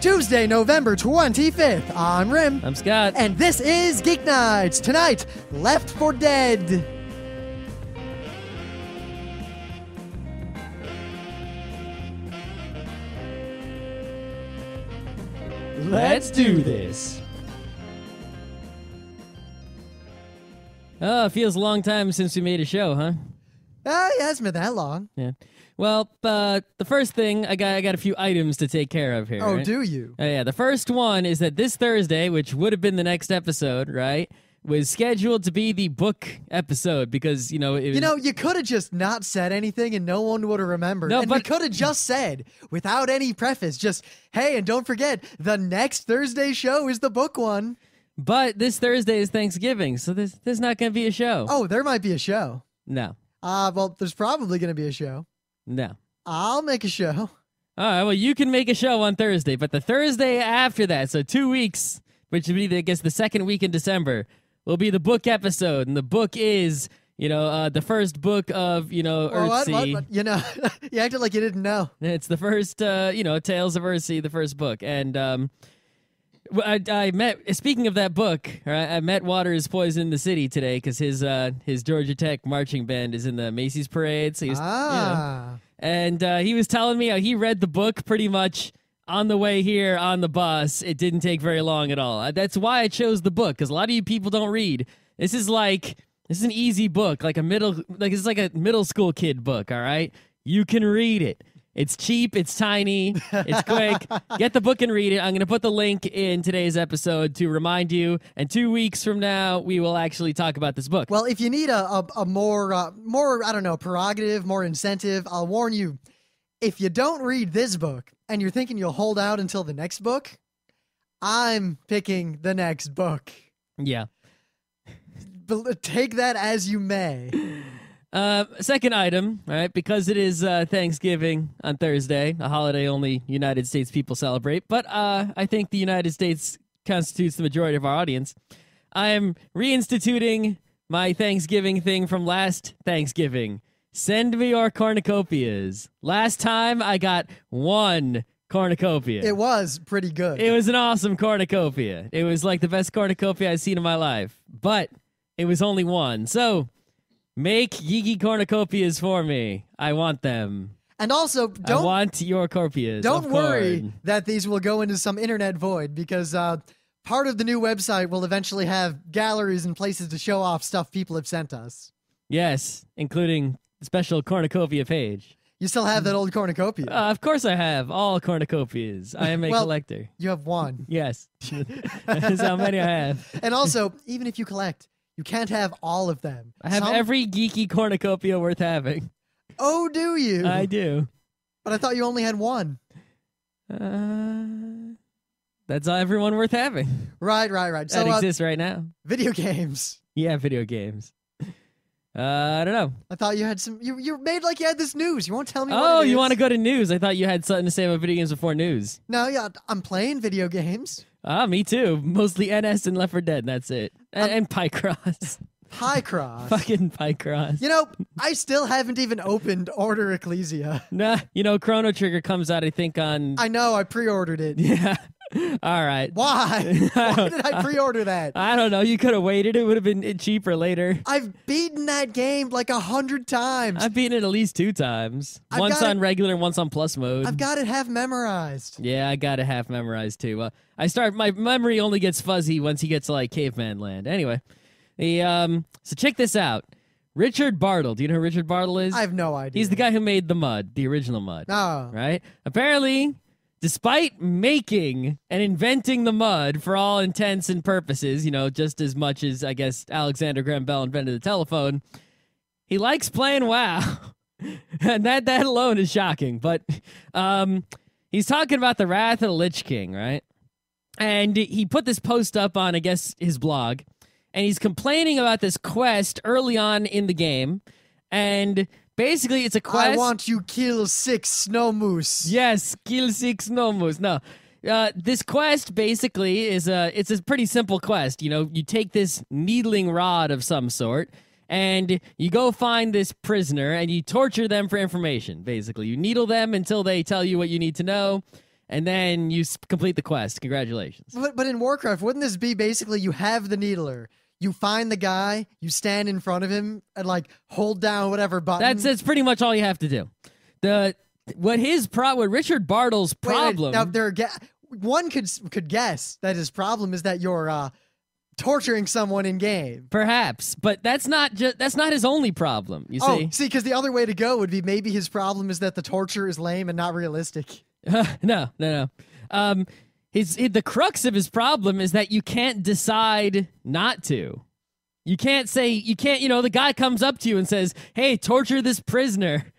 Tuesday, November 25th. I'm Rym. I'm Scott. And this is Geek Nights. Tonight, Left 4 Dead. Let's do this. Oh, it feels a long time since we made a show, huh? Ah, it hasn't been that long. Yeah. Well, uh, the first thing I got, I got a few items to take care of here. Oh, right? do you? Oh, yeah. The first one is that this Thursday, which would have been the next episode, right, was scheduled to be the book episode because you know it was, You know, you could have just not said anything and no one would have remembered. No, and we but- could have just said, without any preface, just, hey, and don't forget, the next Thursday show is the book one. But this Thursday is Thanksgiving, so there's there's not going to be a show. Oh, there might be a show. No, Uh, well, there's probably going to be a show. No. I'll make a show. All right, well, you can make a show on Thursday, but the Thursday after that, so two weeks, which would be, the, I guess, the second week in December, will be the book episode. And the book is, you know, uh, the first book of, you know, Well, what, what, Earthsea. what? You know, you acted like you didn't know. It's the first, uh, you know, Tales of Earthsea, the first book. And um, I, I met, speaking of that book, right, I met Waters Poison in the City today because his, uh, his Georgia Tech marching band is in the Macy's parade. So he's, you know, Ah. and uh, he was telling me how he read the book pretty much on the way here on the bus. It didn't take very long at all. Uh, That's why I chose the book because a lot of you people don't read. This is like this is an easy book, like a middle like it's like a middle school kid book. All right, you can read it. It's cheap. It's tiny. It's quick. Get the book and read it. I'm going to put the link in today's episode to remind you. And two weeks from now, we will actually talk about this book. Well, if you need a, a, a more, uh, more, I don't know, prerogative, more incentive, I'll warn you. If you don't read this book and you're thinking you'll hold out until the next book, I'm picking the next book. yeah. Take that as you may. Uh, second item, all right, because it is uh, Thanksgiving on Thursday, a holiday only United States people celebrate, but uh, I think the United States constitutes the majority of our audience. I am reinstituting my Thanksgiving thing from last Thanksgiving. Send me your cornucopias. Last time I got one cornucopia. It was pretty good. It was an awesome cornucopia. It was like the best cornucopia I've seen in my life, but it was only one. So make Yigi cornucopias for me. I want them. and also, don't want your corpias. don't worry corn. that these will go into some internet void because uh, part of the new website will eventually have galleries and places to show off stuff people have sent us. Yes, including special cornucopia page. You still have that old cornucopia. Uh, of course, I have all cornucopias. I am a Well- collector. you have one. Yes, that is how many I have. And also, even if you collect, you can't have all of them. I have Some- every geeky cornucopia worth having. Oh, do you? I do. But I thought you only had one. Uh, that's all everyone worth having. Right, right, right. That So, uh, exists right now. video games. Yeah, video games. Uh, I don't know. I thought you had some. You you made like you had this news. You won't tell me. what Oh, you want to go to news? I thought you had something to say about video games before news. No, yeah, I'm playing video games. Ah, me too. Mostly NS and Left 4 Dead. That's it. And, and Picross. Picross. Fucking Picross. You know, I still haven't even opened Order Ecclesia. Nah, you know, Chrono Trigger comes out, I think, on. I know I pre-ordered it. yeah. All right. Why? Why did I pre-order that? I don't know. You could have waited. It would have been cheaper later. I've beaten that game like a hundred times. I've beaten it at least two times. I've once on it- regular and once on plus mode. I've got it half memorized. Yeah, I got it half memorized too. Uh, I start my memory only gets fuzzy once he gets to, like caveman land. Anyway, the um, so check this out. Richard Bartle. Do you know who Richard Bartle is? I have no idea. He's the guy who made the mud, the original mud. No. Right? Apparently, despite making and inventing the mud for all intents and purposes, you know, just as much as I guess Alexander Graham Bell invented the telephone, he likes playing WoW. and that that alone is shocking. But um he's talking about the Wrath of the Lich King, right? And he put this post up on, I guess, his blog, and he's complaining about this quest early on in the game. And basically it's a quest I want you kill six snow moose. Yes, kill six gnomos. No. Uh, this quest basically is a it's a pretty simple quest. You know, you take this needling rod of some sort and you go find this prisoner and you torture them for information, basically. You needle them until they tell you what you need to know. and then you s- complete the quest. Congratulations. But, but in Warcraft, wouldn't this be basically you have the needler, you find the guy, you stand in front of him, and like hold down whatever button. That's that's pretty much all you have to do. The what his pro what Richard Bartle's Wait, wait, problem. now there, ga- one could could guess that his problem is that you're uh, torturing someone in game. Perhaps, but that's not just that's not his only problem. You Oh, see, see, because the other way to go would be maybe his problem is that the torture is lame and not realistic. no, no, no. Um, his, the crux of his problem is that you can't decide not to. You can't say you can't. You know, the guy comes up to you and says, "Hey, torture this prisoner."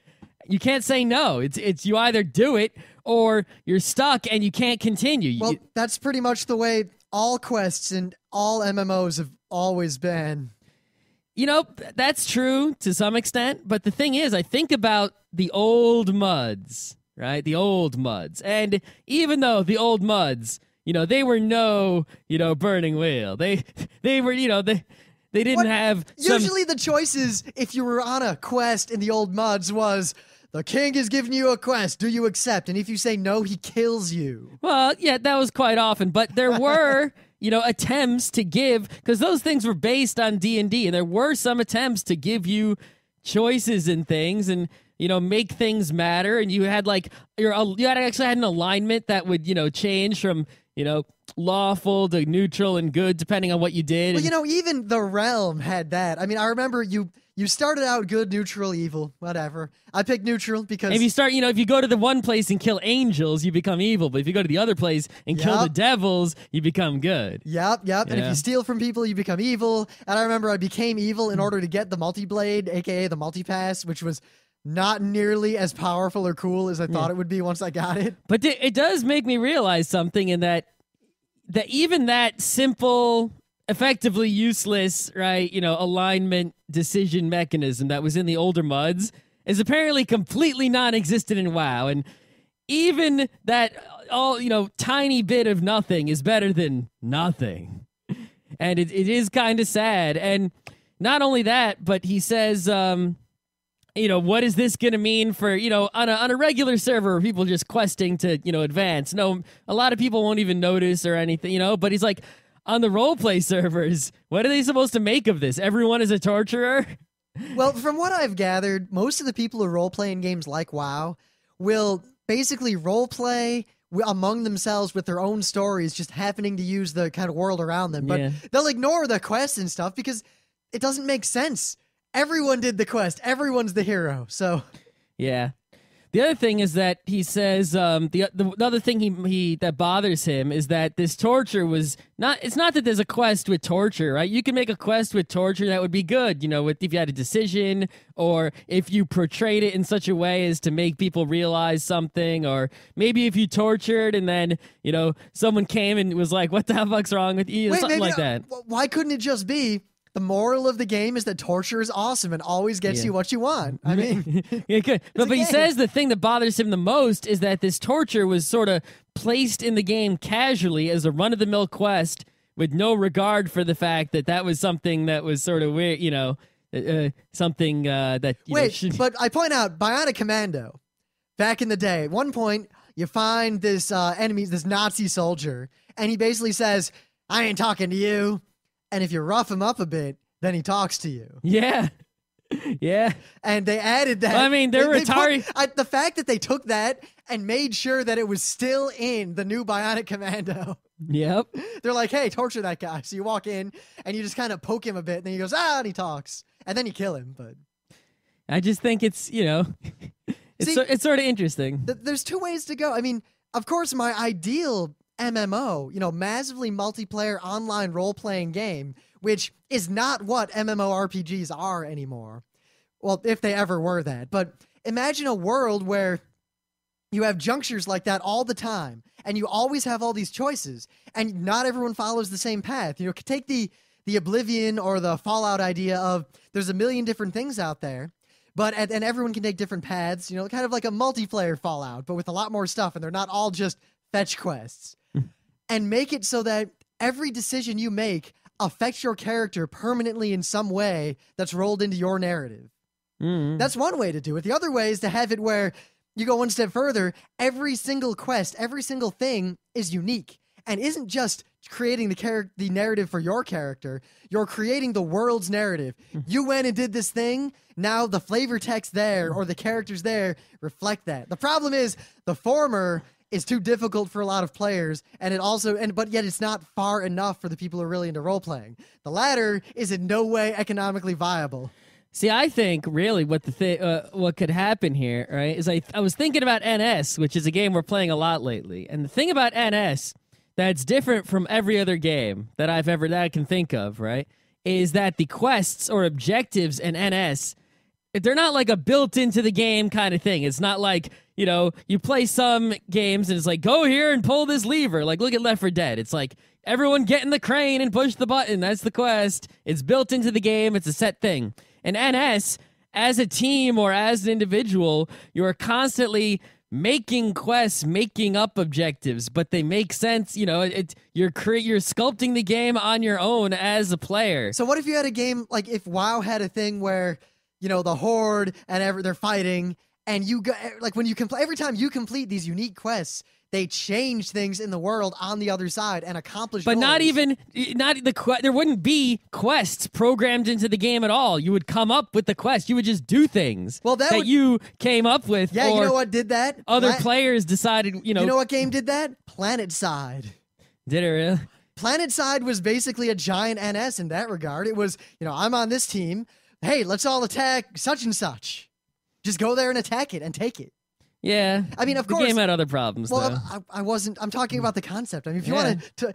You can't say no. It's it's you either do it or you're stuck and you can't continue. You- Well, that's pretty much the way all quests and all MMOs have always been. You know, that's true to some extent, but the thing is, I think about the old muds, right? The old muds. And even though the old muds, you know, they were no, you know, burning wheel. They they were, you know, they they didn't What- have some Usually, the choices, if you were on a quest in the old muds, was the king is giving you a quest. Do you accept? And if you say no, he kills you. Well, yeah, that was quite often, but there were, you know, attempts to give because those things were based on D and D, and there were some attempts to give you choices and things, and you know, make things matter. And you had like your you had actually had an alignment that would you know change from you know lawful to neutral and good depending on what you did. Well, you know, even the realm had that. I mean, I remember you you started out good, neutral, evil, whatever. I picked neutral because if you start, you know, if you go to the one place and kill angels, you become evil. But if you go to the other place and kill the devils, you become good. Yep, yep. And if you steal from people, you become evil. And I remember I became evil in order to get the multi blade, aka the multi pass, which was not nearly as powerful or cool as I thought it would be once I got it. But it it does make me realize something in that that even that simple, effectively useless, right, you know, alignment decision mechanism that was in the older muds is apparently completely non-existent in WoW, and even that all you know tiny bit of nothing is better than nothing, and it, it is kind of sad. And not only that, but he says. um you know what is this going to mean for you know on a, on a regular server people just questing to you know advance no a lot of people won't even notice or anything you know but he's like on the role play servers what are they supposed to make of this everyone is a torturer Well, from what I've gathered, most of the people who role play in games like WoW will basically role play among themselves with their own stories, just happening to use the kind of world around them. But Yeah. they'll ignore the quests and stuff because it doesn't make sense. Everyone did the quest. Everyone's the hero. So yeah the other thing is that he says um, the, the the other thing he he that bothers him is that this torture was not. It's not that there's a quest with torture, right? You can make a quest with torture that would be good, you know, with if you had a decision or if you portrayed it in such a way as to make people realize something, or maybe if you tortured and then you know someone came and was like, "What the fuck's wrong with you?" something maybe like that. Why couldn't it just be the moral of the game is that torture is awesome and always gets Yeah. you what you want? I mean, Yeah, good. But, but he says the thing that bothers him the most is that this torture was sort of placed in the game casually as a run of the mill quest with no regard for the fact that that was something that was sort of weird, you know, uh, uh, something uh, that you know, Wait, should, but I point out Bionic Commando. Back in the day, at one point you find this uh, enemy, this Nazi soldier, and he basically says, "I ain't talking to you." And if you rough him up a bit, then he talks to you. yeah, yeah. And they added that. I mean, they're they- they put- I, the fact that they took that and made sure that it was still in the new Bionic Commando. Yep. They're like, "Hey, torture that guy." So you walk in and you just kind of poke him a bit, and then he goes, "Ah," and he talks, and then you kill him. But I just think it's you know, it's See- so, it's sort of interesting. th- there's two ways to go. I mean, of course, my ideal MMO, you know, massively multiplayer online role playing game, which is not what MMORPGs are anymore. Well, if they ever were that. But imagine a world where you have junctures like that all the time and you always have all these choices and not everyone follows the same path. You know, take the the Oblivion or the Fallout idea of there's a million different things out there, but and, and everyone can take different paths. You know, kind of like a multiplayer Fallout, but with a lot more stuff, and they're not all just fetch quests. And make it so that every decision you make affects your character permanently in some way that's rolled into your narrative. Mm. That's one way to do it. The other way is to have it where you go one step further, every single quest, every single thing is unique and isn't just creating the char- the narrative for your character. You're creating the world's narrative. you went and did this thing. Now the flavor text there or the characters there reflect that. The problem is the former is too difficult for a lot of players and it also and but yet it's not far enough for the people who are really into role playing. The latter is in no way economically viable. See, I think really what the thi- uh, what could happen here, right, is I I was thinking about NS, which is a game we're playing a lot lately, and the thing about NS that's different from every other game that I've ever that I can think of, right, is that the quests or objectives in NS they're not like a built into the game kind of thing. It's not like, you know, you play some games and it's like, go here and pull this lever. Like, look at Left 4 Dead. It's like, everyone get in the crane and push the button. That's the quest. It's built into the game, it's a set thing. And NS, as a team or as an individual, you're constantly making quests, making up objectives, but they make sense. You know, it, you're cre- you're sculpting the game on your own as a player. So what if you had a game like if WoW had a thing where you know the horde and ever they're fighting and you go eh, like when you complete every time you complete these unique quests they change things in the world on the other side and accomplish But not even not the que- there wouldn't be quests programmed into the game at all. You would come up with the quest. You would just do things Well, that would- you came up with. yeah you know what did that Other Pla- players decided. You know, you know what game did that PlanetSide did it really? PlanetSide was basically a giant ns in that regard it was you know i'm on this team hey let's all attack such and such just go there and attack it and take it Yeah. I mean, of the course- game had other problems Well. I, I wasn't. I'm talking about the concept. I mean, if you Yeah. wanted to,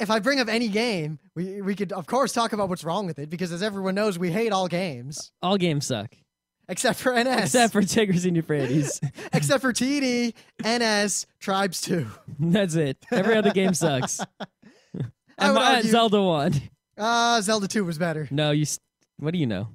if I bring up any game, we we could of course talk about what's wrong with it because as everyone knows, we hate all games all games suck except for NS, except for Tigris and Euphrates. except for TD, NS, Tribes Two. That's it. Every other game sucks. I would I'm at argue- Zelda one. Ah, Zelda Two was better. No, you. What do you know?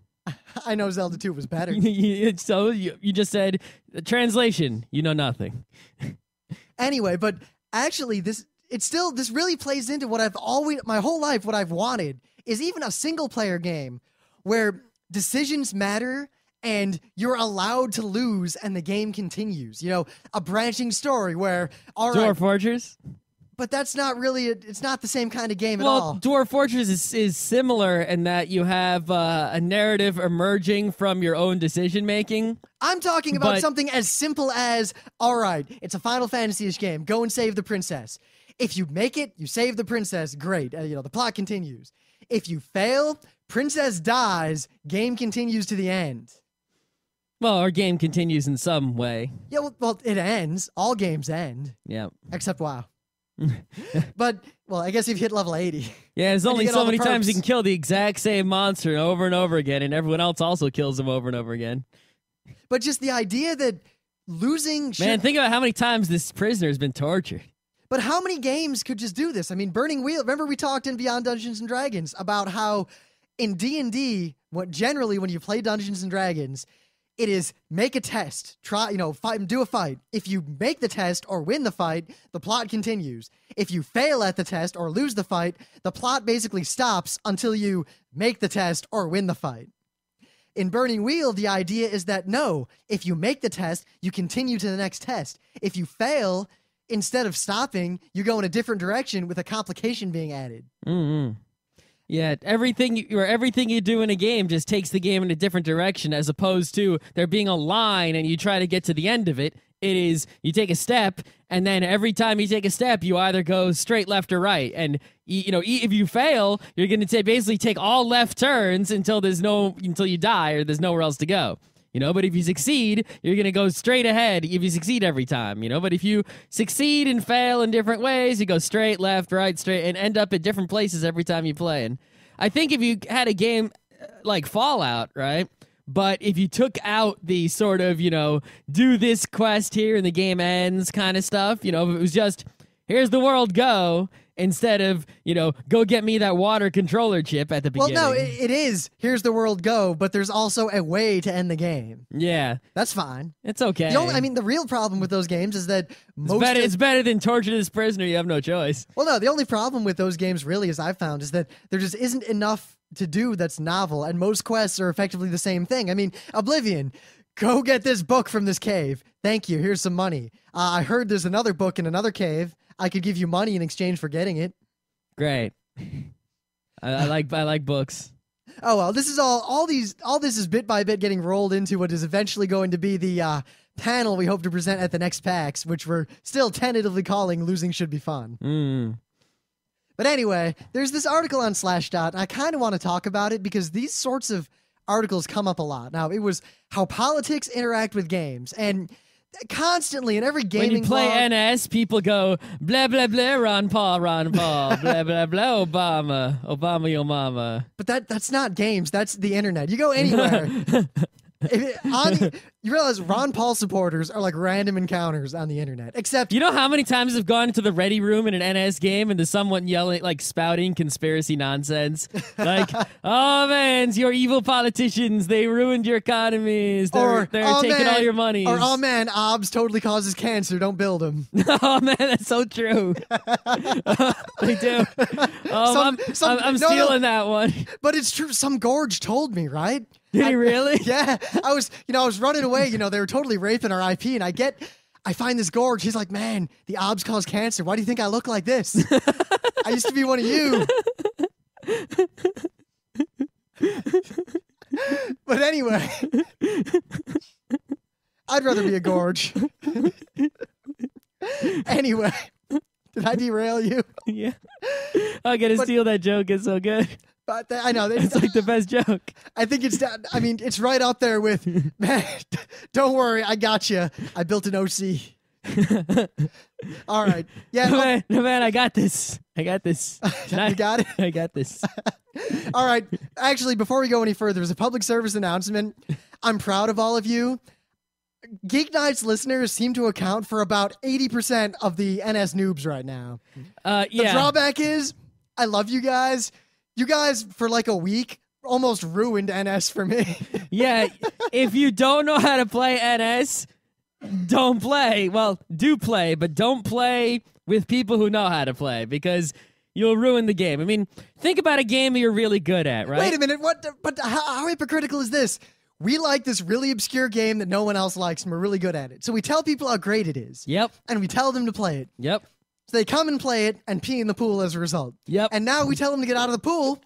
I know Zelda Two was better. so you, you just said uh, translation. You know nothing. anyway, but actually, this it still this really plays into what I've always my whole life what I've wanted is even a single player game where decisions matter and you're allowed to lose and the game continues. You know, a branching story where all right, Dwarf Fortress. But that's not really a, it's not the same kind of game at Well, all. Dwarf Fortress is, is similar in that you have uh, a narrative emerging from your own decision making. I'm talking about but- something as simple as all right, it's a Final Fantasy-ish game. Go and save the princess. If you make it, you save the princess. Great. Uh, you know, the plot continues. If you fail, princess dies, game continues to the end. Well, our game continues in some way. Yeah, well, well it ends. All games end, Yeah. except WoW. but, well, I guess if you hit level 80. Yeah, there's only so many times you can kill the exact same monster over and over again, and everyone else also kills him over and over again. But just the idea that losing. should- Man, think about how many times this prisoner has been tortured. But how many games could just do this? I mean, Burning Wheel. Remember we talked in Beyond Dungeons and Dragons about how in D and D, what generally when you play Dungeons and Dragons, it is make a test, try, you know, fight, and do a fight. If you make the test or win the fight, the plot continues. If you fail at the test or lose the fight, the plot basically stops until you make the test or win the fight. In Burning Wheel, the idea is that no, if you make the test, you continue to the next test. If you fail, instead of stopping, you go in a different direction with a complication being added. Mm-hmm. Yeah, everything you, or everything you do in a game just takes the game in a different direction, as opposed to there being a line and you try to get to the end of it. It is you take a step, and then every time you take a step, you either go straight left or right. And you know, if you fail, you're going to basically take all left turns until there's no until you die or there's nowhere else to go. You know, but if you succeed, you're going to go straight ahead if you succeed every time, you know. But if you succeed and fail in different ways, you go straight, left, right, straight, and end up at different places every time you play. And I think if you had a game uh, like Fallout, right? But if you took out the sort of, you know, do this quest here and the game ends kind of stuff, you know, if it was just, here's the world, go, instead of, you know, go get me that water controller chip at the beginning. Well, no, it, it is. Here's the world go, but there's also a way to end the game. yeah, That's fine. it's okay. The only, I mean, the real problem with those games is that It's most. better, of- it's better than torture this prisoner. You have no choice. well, no, the only problem with those games, really, as I've found, is that there just isn't enough to do that's novel, and most quests are effectively the same thing. I mean, Oblivion. go get this book from this cave. Thank you. Here's some money. Uh, I heard there's another book in another cave. I could give you money in exchange for getting it. Great. I, I like I like books. Oh well, this is all. All these. All this is bit by bit getting rolled into what is eventually going to be the uh, panel we hope to present at the next PAX, which we're still tentatively calling "Losing Should Be Fun." Mm. But anyway, there's this article on Slashdot, and I kind of want to talk about it because these sorts of articles come up a lot. Now, it was how politics interact with games, and constantly in every gaming When you play blog- NS, people go blah blah blah. Ron Paul, Ron Paul, blah blah blah. Obama, Obama, your mama. but that that's not games. That's the internet. You go anywhere. it, on, you realize Ron Paul supporters are like random encounters on the internet. Except You know how many times I've gone into the ready room in an NS game and there's someone yelling, like spouting conspiracy nonsense? Like, oh man, your evil politicians, they ruined your economies. They're, or they're oh, taking man, all your money. Or oh man, OBS totally causes cancer. Don't build them. oh man, that's so true. they do. Oh, Some- I'm, some- I'm, I'm no, no. stealing that one. But it's true. Some gorge told me, right? Did he really? Yeah, I was, you know, I was running away. You know, they were totally raping our IP, and I get, I find this gorge. He's like, man, the obs cause cancer. Why do you think I look like this? I used to be one of you. but anyway, I'd rather be a gorge. anyway, did I derail you? yeah. I gotta But- steal that joke. It's so good. But I know It's like the best joke. I think it's. I mean, it's right up there with. Man, don't worry, I got you. I built an OC. All right. Yeah. No, oh, man, no, man, I got this. I got this. I got it. I got this. All right. Actually, before we go any further, there's a public service announcement. I'm proud of all of you. Geek Nights listeners seem to account for about 80% of the NS noobs right now. Uh, The drawback is, I love you guys. You guys, for like a week, almost ruined NS for me. yeah. If you don't know how to play NS, don't play. Well, do play, but don't play with people who know how to play because you'll ruin the game. I mean, think about a game you're really good at, right? Wait a minute. What? the- But how, how hypocritical is this? We like this really obscure game that no one else likes, and we're really good at it. So we tell people how great it is, Yep. and we tell them to play it. Yep. So they come and play it and pee in the pool as a result. Yep. And now we tell them to get out of the pool.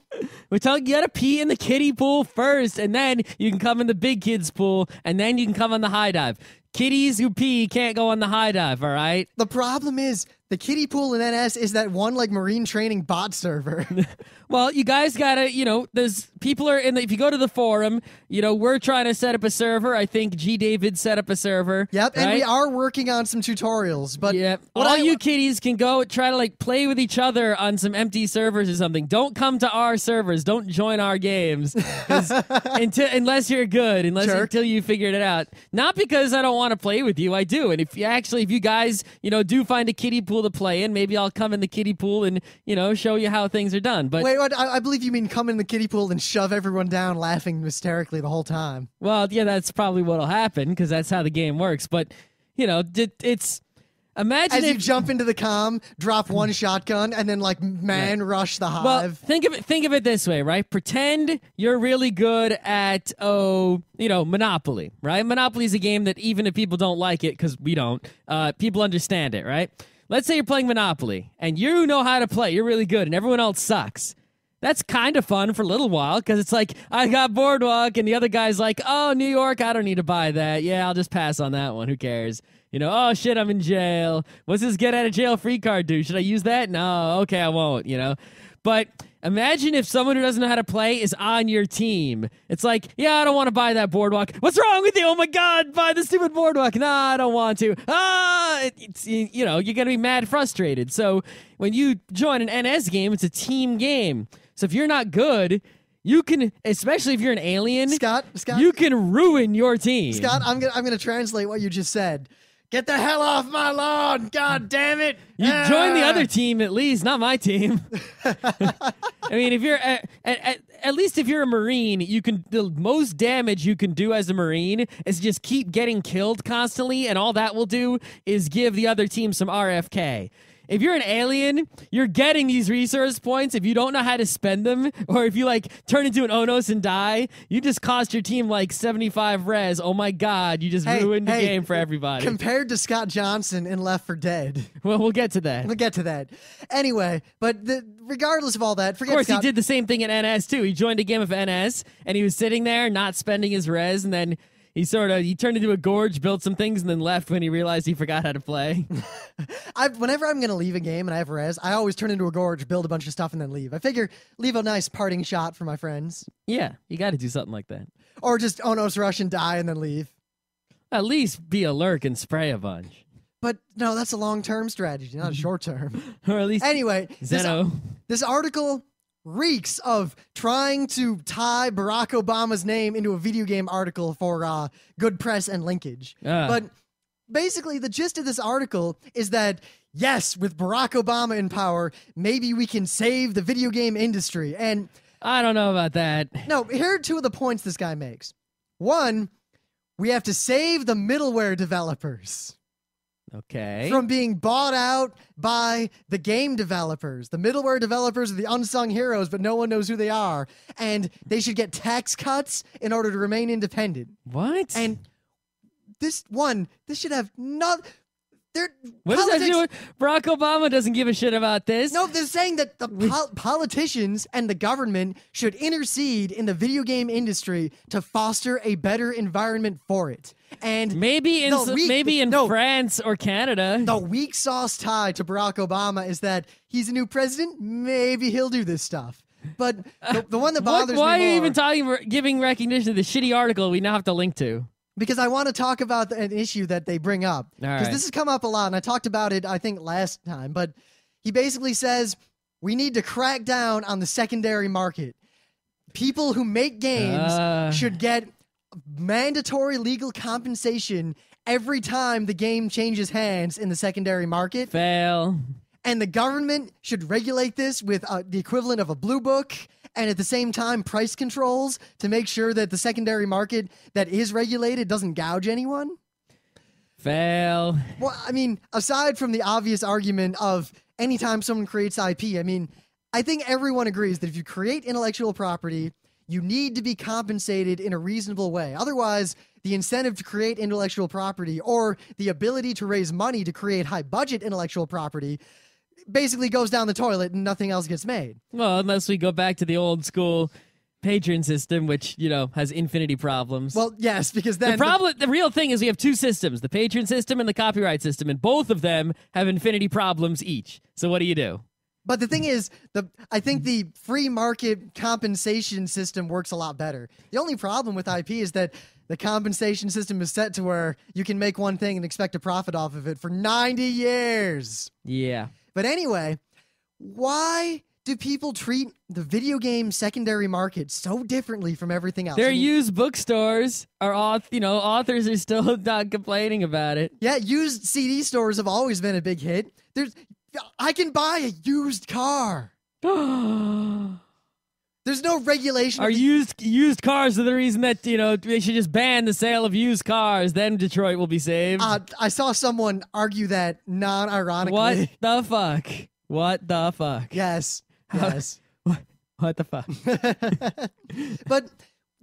We tell you gotta pee in the kiddie pool first, and then you can come in the big kids pool, and then you can come on the high dive. Kiddies who pee can't go on the high dive, all right? The problem is the kiddie pool in NS is that one like marine training bot server. Well, you guys gotta, you know, there's people are in the. If you go to the forum, you know, we're trying to set up a server. I think G David set up a server. yep. And we are working on some tutorials, but Yep. All I- you kiddies can go try to like play with each other on some empty servers or something. Don't come to our servers. Don't join our games until unless you're good. Unless Jerk. until you figured it out. Not because I don't want to play with you. I do. And if you actually, if you guys, you know, do find a kiddie pool to play in, maybe I'll come in the kiddie pool and you know show you how things are done. But Wait, what? I, I believe you mean come in the kiddie pool and shove everyone down laughing hysterically the whole time. Well, yeah, that's probably what'll happen because that's how the game works. But you know, it, it's imagine As you jump into the com, drop one shotgun, and then like man rush the hive. well, think of it. Think of it this way, right? Pretend you're really good at oh, you know, Monopoly, right? Monopoly is a game that even if people don't like it, because we don't, uh, people understand it, right? Let's say you're playing Monopoly and you know how to play, you're really good, and everyone else sucks. That's kind of fun for a little while because it's like I got Boardwalk and the other guy's like, "Oh, New York, I don't need to buy that. Yeah, I'll just pass on that one. Who cares?" You know, "Oh shit, I'm in jail. What's this get out of jail free card do? Should I use that? No, okay, I won't." You know, but imagine if someone who doesn't know how to play is on your team. It's like, "Yeah, I don't want to buy that Boardwalk. What's wrong with you? Oh my god, buy the stupid Boardwalk. Nah, I don't want to. Ah, it- it's you know, you're gonna be mad frustrated. So when you join an NS game, it's a team game. So if you're not good, you can, especially if you're an alien, Scott, Scott, you can ruin your team. Scott, I'm gonna I'm gonna translate what you just said. Get the hell off my lawn! God damn it! You join the Ah! other team at least, not my team. I mean, if you're at, at, at, at least if you're a marine, you can the most damage you can do as a marine is just keep getting killed constantly, and all that will do is give the other team some RFK. If you're an alien, you're getting these resource points. If you don't know how to spend them, or if you like turn into an Onos and die, you just cost your team like 75 res. Oh my god, you just Hey, ruined the game for everybody. Compared to Scott Johnson in Left 4 Dead. well, we'll get to that. We'll get to that. Anyway, but the, regardless of all that, Of forget course, he did the same thing in NS too. He joined a game of NS, and he was sitting there not spending his res, and then he sort of he turned into a gorge, built some things, and then left when he realized he forgot how to play. I, whenever I'm going to leave a game and I have res, I always turn into a gorge, build a bunch of stuff, and then leave. I figure leave a nice parting shot for my friends. yeah, you got to do something like that. Or just Onos rush and die and then leave. At least be a lurk and spray a bunch, But no, that's a long term strategy, not a short term. or at least anyway, this, Zeno. this article reeks of trying to tie Barack Obama's name into a video game article for uh, good press and linkage. Ah. But basically, the gist of this article is that yes, with Barack Obama in power, maybe we can save the video game industry. And I don't know about that. no, here are two of the points this guy makes. One, we have to save the middleware developers Okay. from being bought out by the game developers. The middleware developers are the unsung heroes, but no one knows who they are. And they should get tax cuts in order to remain independent. what? And this one, this should have not. They're what does that politics- do? with- Barack Obama doesn't give a shit about this. No, they're saying that the pol- politicians and the government should intercede in the video game industry to foster a better environment for it. And Maybe in weak- maybe in no. France or Canada. the weak sauce tie to Barack Obama is that he's a new president. Maybe he'll do this stuff. But the, the one that What- bothers why me Why are you even talking giving recognition to the shitty article we now have to link to? Because I want to talk about an issue that they bring up. Because right. this has come up a lot, and I talked about it, I think, last time. But he basically says we need to crack down on the secondary market. People who make games Uh. should get mandatory legal compensation every time the game changes hands in the secondary market. Fail. And the government should regulate this with uh, the equivalent of a blue book and at the same time price controls to make sure that the secondary market that is regulated doesn't gouge anyone. Fail. Well, I mean, aside from the obvious argument of anytime someone creates IP, I mean, I think everyone agrees that if you create intellectual property, you need to be compensated in a reasonable way. Otherwise, the incentive to create intellectual property or the ability to raise money to create high budget intellectual property basically goes down the toilet and nothing else gets made. Well, unless we go back to the old school patron system, which you know has infinity problems. Well, yes, because then the problem, the real thing is we have two systems: the patron system and the copyright system, and both of them have infinity problems each. So what do you do? But the thing is, the I think the free market compensation system works a lot better. The only problem with IP is that the compensation system is set to where you can make one thing and expect a profit off of it for 90 years. Yeah. But anyway, why do people treat the video game secondary market so differently from everything else? They're I mean, used bookstores. are auth, you know, authors are still not complaining about it. yeah, used CD stores have always been a big hit. There's I can buy a used car. There's no regulation. Are the- used used cars are the reason that you know they should just ban the sale of used cars? Then Detroit will be saved. Uh, I saw someone argue that non-ironically. what the fuck? What the fuck? Yes. Yes. What the fuck? but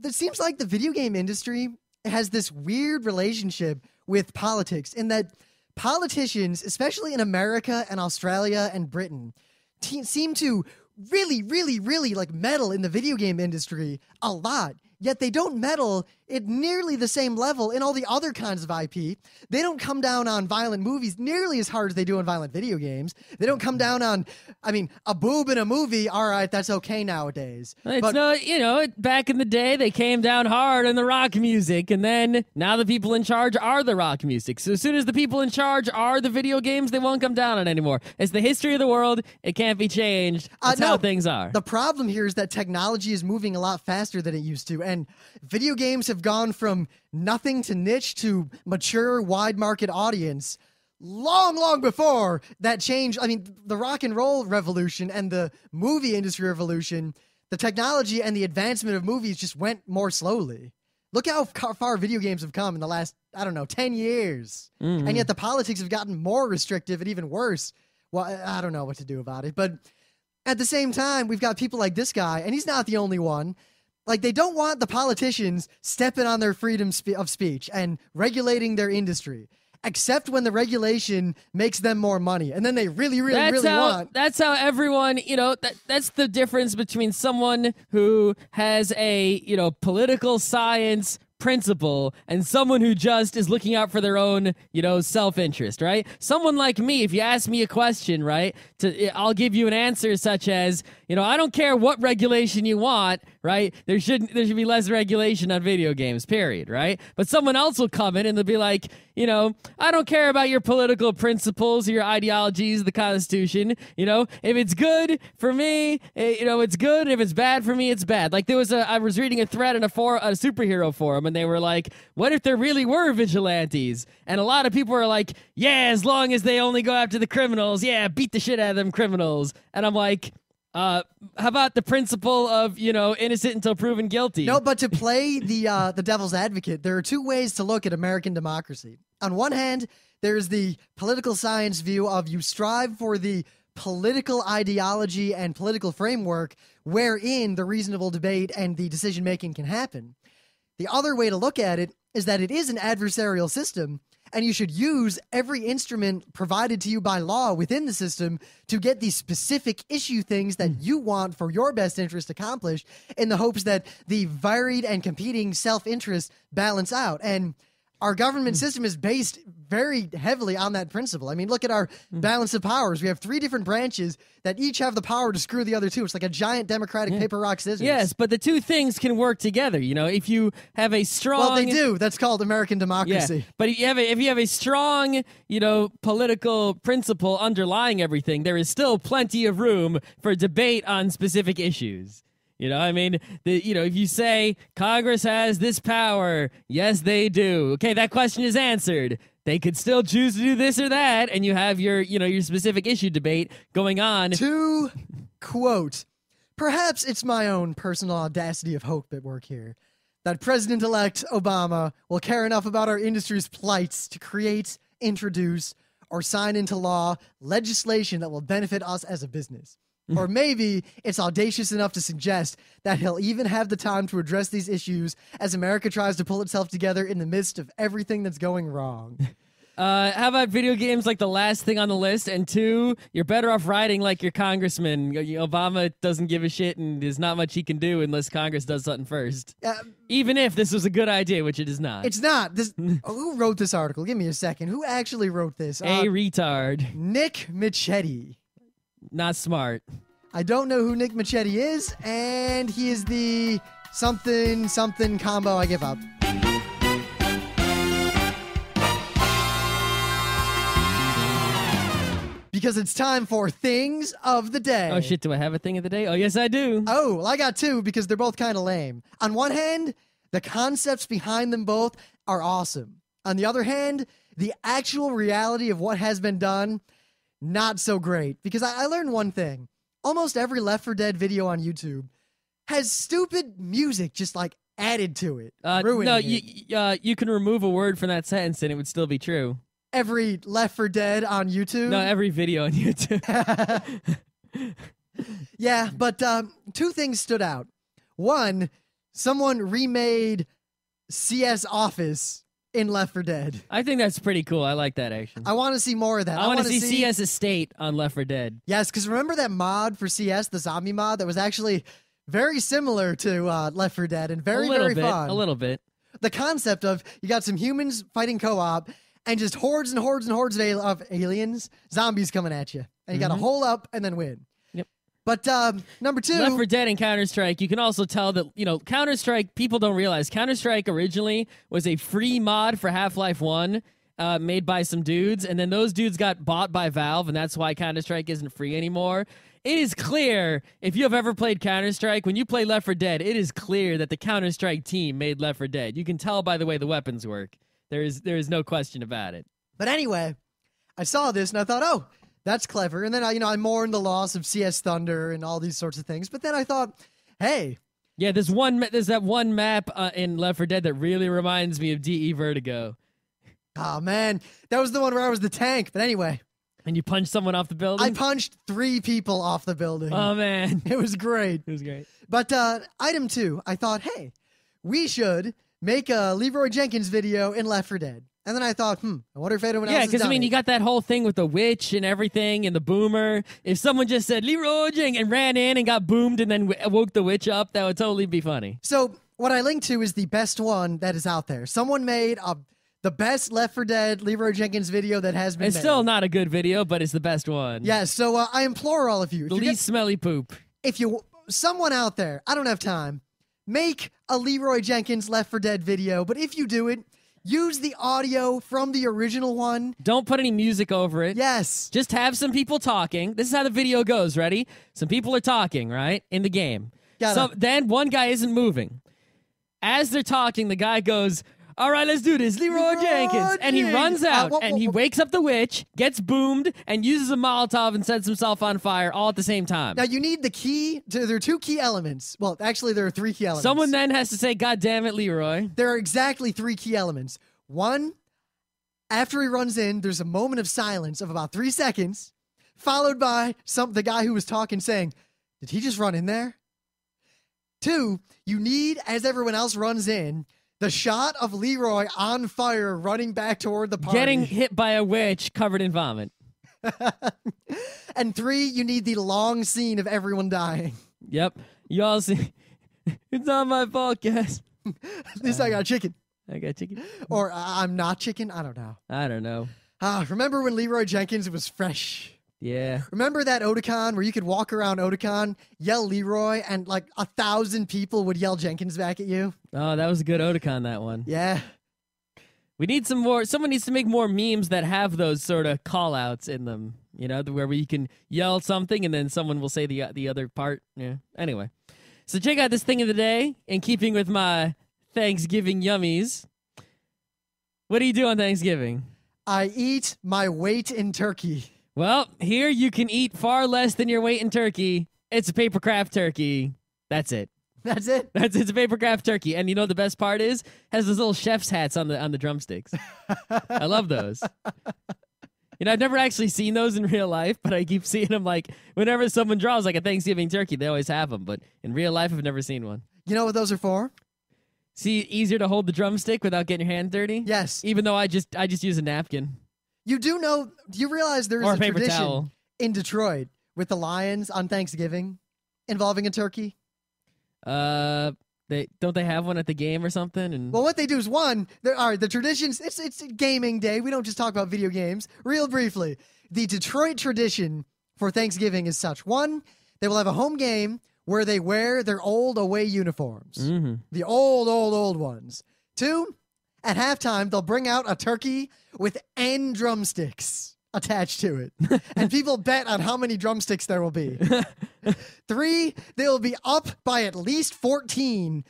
it seems like the video game industry has this weird relationship with politics in that politicians, especially in America and Australia and Britain, te- seem to really, really, really like meddle in the video game industry a lot. Yet they don't meddle at nearly the same level in all the other kinds of IP. They don't come down on violent movies nearly as hard as they do on violent video games. They don't come down on, I mean, a boob in a movie. All right, that's okay nowadays. It's But- no, you know, back in the day they came down hard on the rock music, and then now the people in charge are the rock music. So as soon as the people in charge are the video games, they won't come down on it anymore. It's the history of the world. It can't be changed. Uh, That's how things are. The problem here is that technology is moving a lot faster than it used to, and video games have gone from nothing to niche to mature, wide market audience. Long, long before that change, I mean, the rock and roll revolution and the movie industry revolution, the technology and the advancement of movies just went more slowly. Look how far video games have come in the last, I don't know, 10 years. Mm-hmm. And yet the politics have gotten more restrictive and even worse. well, I don't know what to do about it. But at the same time, we've got people like this guy, and he's not the only one. Like they don't want the politicians stepping on their freedom spe- of speech and regulating their industry, except when the regulation makes them more money, and then they really, really, that's really how want. that's how everyone you know that that's the difference between someone who has a you know political science principle and someone who just is looking out for their own you know self-interest right? Someone like me if you ask me a question right to i'll give you an answer such as you know i don't care what regulation you want right there should there should be less regulation on video games period right? But someone else will come in and they'll be like you know i don't care about your political principles your ideologies the constitution you know? If it's good for me eh, you know it's good. If it's bad for me it's bad. Like there was a i was reading a thread in a for a superhero forum and they were like what if there really were vigilantes and a lot of people are like yeah as long as they only go after the criminals yeah beat the shit out of them criminals and i'm like uh, how about the principle of you know innocent until proven guilty? No, but to play the uh, the devil's advocate, there are two ways to look at American democracy. On one hand, there's the political science view of you strive for the political ideology and political framework wherein the reasonable debate and the decision making can happen. The other way to look at it is that it is an adversarial system, and you should use every instrument provided to you by law within the system to get the specific issue things that hmm. you want for your best interest accomplished in the hopes that the varied and competing self interest balance out. And our government hmm. system is based very heavily on that principle. I mean, look at our hmm. balance of powers. We have three different branches that each have the power to screw the other two. It's like a giant democratic paper rock scissors. Yes, but the two things can work together. You know, if you have a strong Well, they do. That's called American Yeah, democracy. but if you have a, if you have a strong, you know, political principle underlying everything, there is still plenty of room for debate on specific issues. You know, I mean, the you know, if you say Congress has this power, yes, they do. Okay, that question is answered. They could still choose to do this or that, and you have your, you know, your specific issue debate going on. To quote, perhaps it's my own personal audacity of hope at work here that President elect Obama will care enough about our industry's plights to create, introduce, or sign into law legislation that will benefit us as a business. Or maybe it's audacious enough to suggest that he'll even have the time to address these issues as America tries to pull itself together in the midst of everything that's going wrong. Uh, how about video games like the last thing on the list? And two, you're better off writing like your congressman. Obama doesn't give a shit, and there's not much he can do unless Congress does something first. Uh, Even if this was a good idea, which it is not. it's not. This, oh, who wrote this article? Give me a second. Who actually wrote this? a Uh, retard, Nick Michetti. Not smart. I don't know who Nick Michetti is, and he is the something something combo. I give up. Because it's time for things of the day. Oh shit! Do I have a thing of the day? Oh yes, I do. Oh, well, I got two because they're both kind of lame. On one hand, the concepts behind them both are awesome. On the other hand, the actual reality of what has been done, not so great. Because I, I learned one thing almost every Left 4 Dead video on YouTube has stupid music just like added to it. Uh, no, it. you uh, you can remove a word from that sentence and it would still be true. every Left 4 Dead on YouTube. No, every video on YouTube. yeah, but um, two things stood out. One, someone remade CS Office in Left 4 Dead. I think that's pretty cool. I like that action. I want to see more of that. I want to wanna see CS Estate on Left 4 Dead. Yes, because remember that mod for CS, the zombie mod, that was actually very similar to uh, Left 4 Dead and very a little very bit, fun. a little bit. The concept of you got some humans fighting co-op and just hordes and hordes and hordes of, of aliens, zombies coming at you, and you got to hole up and then win. But um, number two, Left 4 Dead and Counter Strike, you can also tell that, you know, Counter Strike, people don't realize Counter Strike originally was a free mod for Half Life 1 uh, made by some dudes, and then those dudes got bought by Valve, and that's why Counter Strike isn't free anymore. It is clear, if you have ever played Counter Strike, when you play Left 4 Dead, it is clear that the Counter Strike team made Left 4 Dead. You can tell by the way the weapons work. There is there is no question about it. But anyway, I saw this and I thought, oh, that's clever. And then I, you know, I mourned the loss of CS Thunder and all these sorts of things. But then I thought, hey, Yeah, there's one. There's that one map uh, in Left 4 Dead that really reminds me of DE Vertigo. oh man, that was the one where I was the tank. But anyway, And you punched someone off the building. I punched three people off the building. oh man, it was great. it was great. But uh, item two, I thought, hey, we should make a Leeroy Jenkins video in Left 4 Dead. And then I thought, hmm, I wonder if anyone Yeah, else Yeah, because I mean, it. you got that whole thing with the witch and everything, and the boomer. If someone just said Leeroy Jeng and ran in and got boomed and then woke the witch up, that would totally be funny. So what I linked to is the best one that is out there. Someone made a, the best Left 4 Dead Leeroy Jenkins video that has been It's made. still not a good video, but it's the best one. Yeah, so uh, I implore all of you, the you, least smelly poop. if you, someone out there, I don't have time, make a Leeroy Jenkins Left 4 Dead video. But if you do it, use the audio from the original one. Don't put any music over it. Yes. Just have some people talking. This is how the video goes. Ready? Some people are talking, right? In the game. Got So it. then one guy isn't moving. As they're talking, the guy goes, All right, let's do this. Leeroy, Leeroy Jenkins. And he runs Uh, out wha- and he wakes up the witch, gets boomed, and uses a Molotov and sets himself on fire all at the same time. Now you need the key. To, there are two key elements. Well, actually, there are three key elements. Someone then has to say, God damn it, Leeroy. There are exactly three key elements. One, after he runs in, there's a moment of silence of about three seconds, followed by some the guy who was talking saying, "Did he just run in there?" Two, you need as everyone else runs in. The shot of Leeroy on fire running back toward the party. Getting hit by a witch covered in vomit. and three, you need the long scene of everyone dying. Yep. You all see. it's not my fault, guys. At least I got chicken. I got chicken. Or uh, I'm not chicken. I don't know. I don't know. Ah, remember when Leeroy Jenkins was fresh? Yeah. Remember that Otakon where you could walk around Otakon, yell Leeroy, and like a thousand people would yell Jenkins back at you? Oh, that was a good Otakon, that one. Yeah. We need some more. Someone needs to make more memes that have those sort of call outs in them. You know, where we can yell something and then someone will say the the other part. Yeah. Anyway, so check out this thing of the day. In keeping with my Thanksgiving yummies, what do you do on Thanksgiving? I eat my weight in turkey. Well, here you can eat far less than your weight in turkey. It's a paper craft turkey. That's it. That's it. That's it's a paper craft turkey, and you know the best part is has those little chef's hats on the on the drumsticks. I love those. You know, I've never actually seen those in real life, but I keep seeing them. Like whenever someone draws like a Thanksgiving turkey, they always have them. But in real life, I've never seen one. You know what those are for? See, easier to hold the drumstick without getting your hand dirty. Yes. Even though I just I just use a napkin You do know, do you realize there is or a a paper tradition towel. in Detroit with the Lions on Thanksgiving involving a turkey? Uh, they don't they have one at the game or something? And Well, what they do is one, there are the traditions. It's it's gaming day. We don't just talk about video games. Real briefly, the Detroit tradition for Thanksgiving is such: one, they will have a home game where they wear their old away uniforms, Mhm. the old, old, old ones. Two, at halftime they'll bring out a turkey with N drumsticks attached to it, and people bet on how many drumsticks there will be. Three, they'll be up by at least fourteen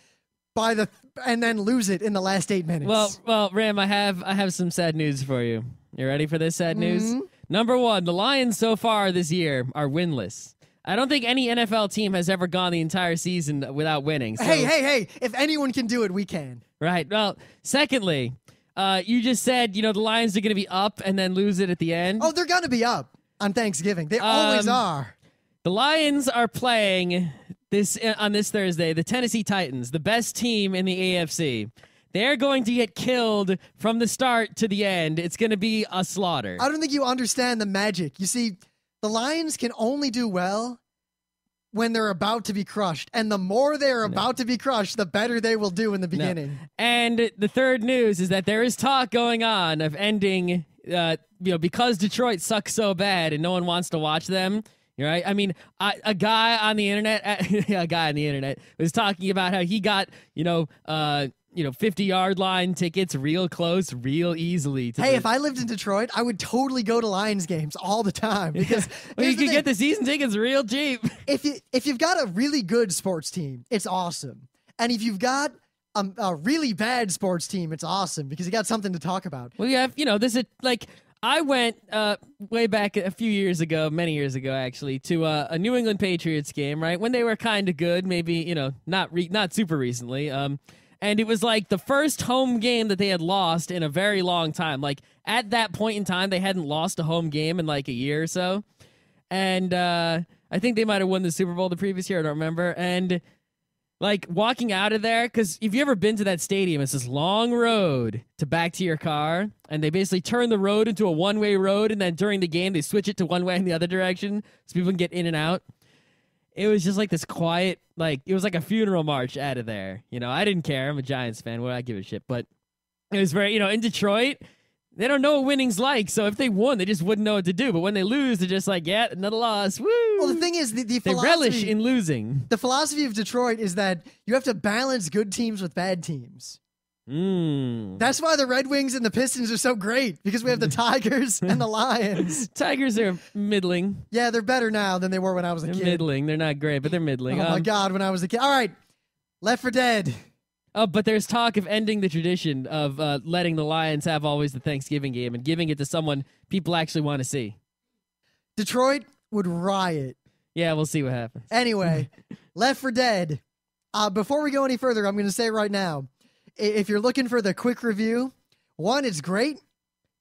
by the and then lose it in the last eight minutes. Well, well, Rym, I have I have some sad news for you. You ready for this sad news? Mhm. Number one, the Lions so far this year are winless. I don't think any NFL team has ever gone the entire season without winning. So, hey, hey, hey! If anyone can do it, we can. Right. Well, secondly, uh, you just said you know the Lions are going to be up and then lose it at the end. Oh, they're gonna be up on Thanksgiving. They always Um, are. The Lions are playing this uh, on this Thursday. The Tennessee Titans, the best team in the AFC. They're going to get killed from the start to the end. It's going to be a slaughter. I don't think you understand the magic. You see, the Lions can only do well when they're about to be crushed, and the more they're about to be crushed, the better they will do in the beginning. And the third news is that there is talk going on of ending, uh, you know, because Detroit sucks so bad and no one wants to watch them. Right? I mean, I, a guy on the internet, a guy on the internet was talking about how he got, you know, uh, you know, fifty yard line tickets real close, real easily. To Hey, the, if I lived in Detroit, I would totally go to Lions games all the time because well, you the get the season tickets real cheap. if you if you've got a really good sports team, it's awesome. And if you've got a, a really bad sports team, it's awesome because you got something to talk about. Well, yeah, you know, this is like I went uh, way back a few years ago, many years ago actually, to uh, a New England Patriots game, right when they were kind of good, maybe you know, not re- not super recently. Um, And it was like the first home game that they had lost in a very long time. Like at that point in time, they hadn't lost a home game in like a year or so. And uh, I think they might have won the Super Bowl the previous year. I don't remember. And like walking out of there, because if you ever been to that stadium, it's this long road to back to your car, and they basically turn the road into a one way road, and then during the game they switch it to one way in the other direction so people can get in and out. It was just like this quiet, like it was like a funeral march out of there. You know, I didn't care. I'm a Giants fan. What I give a shit? But it was very, you know, in Detroit, they don't know what winning's like. So if they won, they just wouldn't know what to do. But when they lose, they're just like, yeah, another loss. Woo! Well, the thing is, the, the they relish in losing. the philosophy of Detroit is that you have to balance good teams with bad teams. Mm. That's why the Red Wings and the Pistons are so great because we have the Tigers and the Lions. Tigers are middling. Yeah, they're better now than they were when I was a They're kid. middling. They're not great, but they're middling. Oh middling. my Um, god, when I was a kid. All right, Left 4 Dead. Oh, but there's talk of ending the tradition of uh, letting the Lions have always the Thanksgiving game and giving it to someone people actually want to see. Detroit would riot. Yeah, we'll see what happens. Anyway, Left 4 Dead. Uh, before we go any further, I'm going to say right now, if you're looking for the quick review, one, it's great.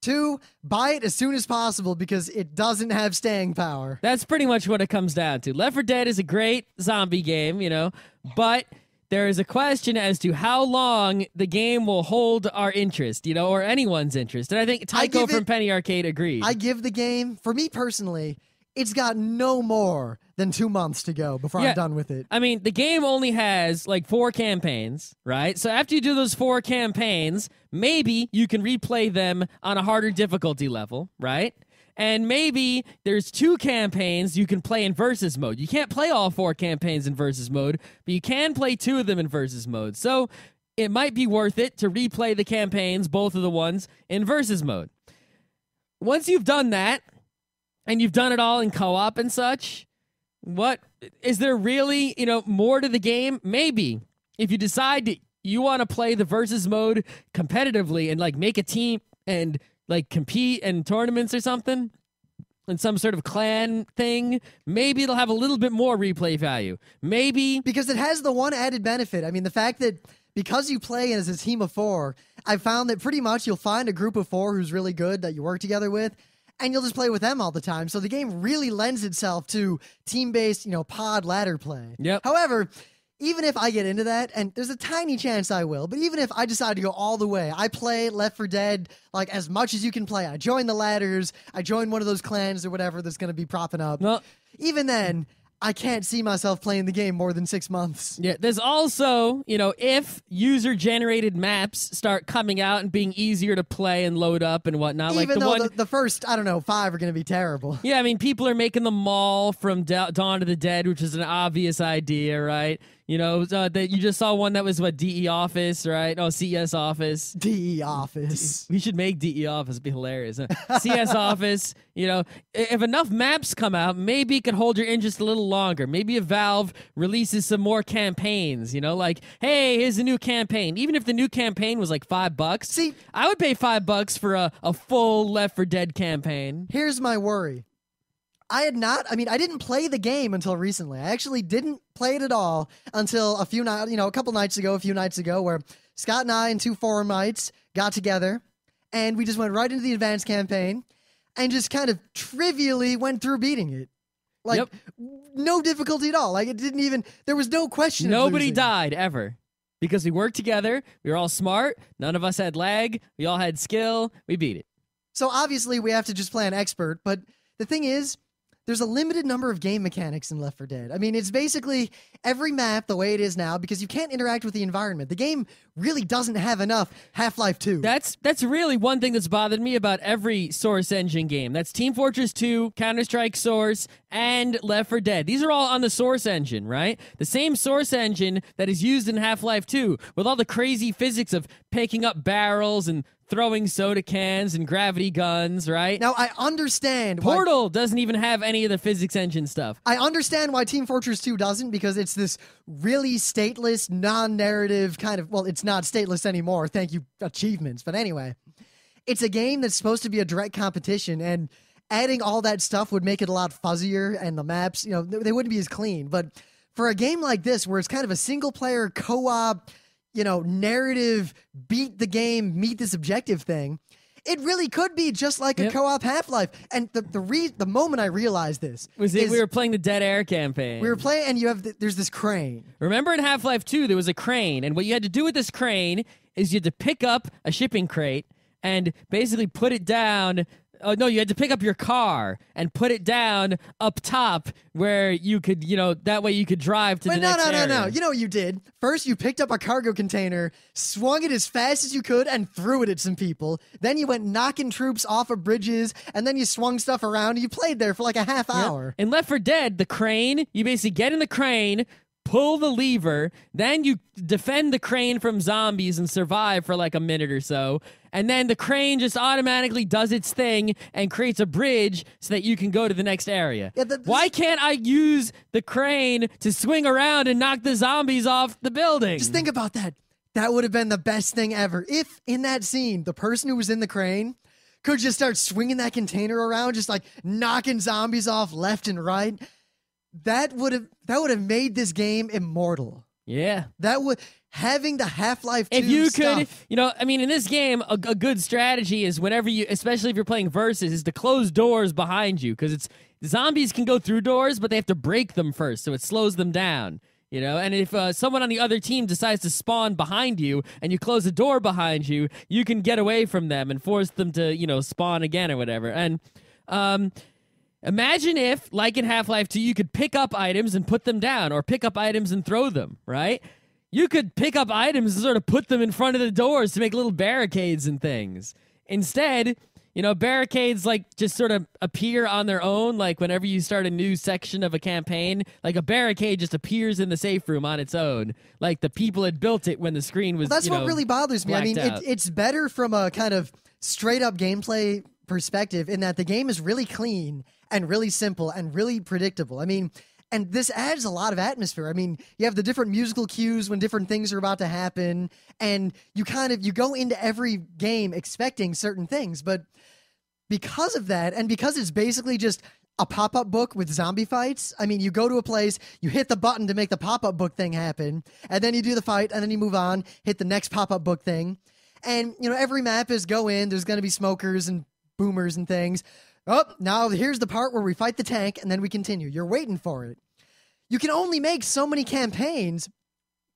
Two, buy it as soon as possible because it doesn't have staying power. That's pretty much what it comes down to. Left 4 Dead is a great zombie game, you know, but there is a question as to how long the game will hold our interest, you know, or anyone's interest. And I think Tycho give from it- Penny Arcade agreed. I give the game, for me personally, it's got no more than two months to go before Yeah. I'm done with it. I mean, the game only has like four campaigns, right? So after you do those four campaigns, maybe you can replay them on a harder difficulty level, right? And maybe there's two campaigns you can play in versus mode. You can't play all four campaigns in versus mode, but you can play two of them in versus mode. So it might be worth it to replay the campaigns, both of the ones, in versus mode. Once you've done that, and you've done it all in co-op and such, what is there really, you know, more to the game? Maybe. If you decide you want to play the versus mode competitively and like make a team and like compete in tournaments or something, in some sort of clan thing, maybe it'll have a little bit more replay value. Maybe because it has the one added benefit. I mean, the fact that because you play as a team of four, I found that pretty much you'll find a group of four who's really good that you work together with, and you'll just play with them all the time. So the game really lends itself to team based, you know, pod ladder play. Yep. However, even if I get into that, and there's a tiny chance I will, but even if I decide to go all the way, I play Left 4 Dead like as much as you can play. I join the ladders, I join one of those clans or whatever that's going to be propping up. Even then, I can't see myself playing the game more than six months. Yeah, there's also, you know, if user generated maps start coming out and being easier to play and load up and whatnot, like Even the though one. the, the first, I don't know, five are going to be terrible. yeah, I mean, people are making the mall from Da- Dawn of the Dead, which is an obvious idea, right? You know, uh, that you just saw one that was what DE Office, right? Oh, CS Office. DE Office. We should make DE Office It'd be hilarious. Huh? CS Office, you know, if enough maps come out, maybe it could hold your interest a little longer. Maybe if Valve releases some more campaigns, you know, like, hey, here's a new campaign. Even if the new campaign was like five bucks, See, I would pay five bucks for a, a full Left 4 Dead campaign. here's my worry. I had not, I mean, I didn't play the game until recently. I actually didn't play it at all until a few nights, you know, a couple nights ago, a few nights ago, where Scott and I and two forum mates got together and we just went right into the advanced campaign and just kind of trivially went through beating it. Like, Yep. no difficulty at all. Like, it didn't even, there was no question. Nobody died ever. Because we worked together, we were all smart, none of us had lag, we all had skill, we beat it. So obviously we have to just play an expert, but the thing is, there's a limited number of game mechanics in Left 4 Dead. I mean, it's basically every map the way it is now because you can't interact with the environment. The game really doesn't have enough Half-Life 2. That's that's really one thing that's bothered me about every Source Engine game. That's Team Fortress 2, Counter Strike Source, and Left 4 Dead. These are all on the Source Engine, right? The same Source Engine that is used in Half Life 2, with all the crazy physics of picking up barrels and throwing soda cans and gravity guns, right? now I understand why Portal doesn't even have any of the physics engine stuff. I understand why Team Fortress 2 doesn't because it's this really stateless, non-narrative kind of well, it's not stateless anymore. Thank you achievements. But anyway, it's a game that's supposed to be a direct competition and adding all that stuff would make it a lot fuzzier and the maps, you know, they they wouldn't be as clean. But for a game like this where it's kind of a single player co-op you know, narrative beat the game, meet this objective thing. It really could be just like Yep. a co-op Half-Life. And the the re- the moment I realized this Was it we were playing the Dead Air campaign? we were playing and you have the, there's this crane. Remember in Half Life 2, there was a crane, and what you had to do with this crane is you had to pick up a shipping crate and basically put it down. Oh, no, you had to pick up your car and put it down up top where you could, you know, that way you could drive to But the no, next no, no, no. You know what you did? First, you picked up a cargo container, swung it as fast as you could, and threw it at some people. Then you went knocking troops off of bridges, and then you swung stuff around. And you played there for like a half hour. In Left 4 Dead, the crane, you basically get in the crane, pull the lever, then you defend the crane from zombies and survive for like a minute or so. And then the crane just automatically does its thing and creates a bridge so that you can go to the next area. Yeah, that- Why can't I use the crane to swing around and knock the zombies off the building? Just think about that. That would have been the best thing ever. If in that scene, the person who was in the crane could just start swinging that container around, just like knocking zombies off left and right. That would have that would have made this game immortal. yeah. That would having the Half Life. if you could, you know, I mean, in this game, a, a good strategy is whenever you, especially if you're playing versus, is to close doors behind you because it's zombies can go through doors, but they have to break them first, so it slows them down. You know, and if uh, someone on the other team decides to spawn behind you and you close a door behind you, you can get away from them and force them to, you know, spawn again or whatever. And um, Imagine if, like in Half Life 2, you could pick up items and put them down, or pick up items and throw them, right? You could pick up items and sort of put them in front of the doors to make little barricades and things. Instead, you know, barricades like just sort of appear on their own. Like whenever you start a new section of a campaign, like a barricade just appears in the safe room on its own. Like the people had built it when the screen was. That's you what know, really bothers me. I mean, it, it's better from a kind of straight up gameplay perspective in that the game is really clean and really simple and really predictable. I mean, and this adds a lot of atmosphere. I mean, you have the different musical cues when different things are about to happen, and you kind of you go into every game expecting certain things, but because of that, and because it's basically just a pop up book with zombie fights. I mean, you go to a place, you hit the button to make the pop up book thing happen, and then you do the fight, and then you move on, hit the next pop up book thing. And, you know, every map is go in, there's going to be smokers and boomers and things. Oh, now here's the part where we fight the tank, and then we continue. You're waiting for it. You can only make so many campaigns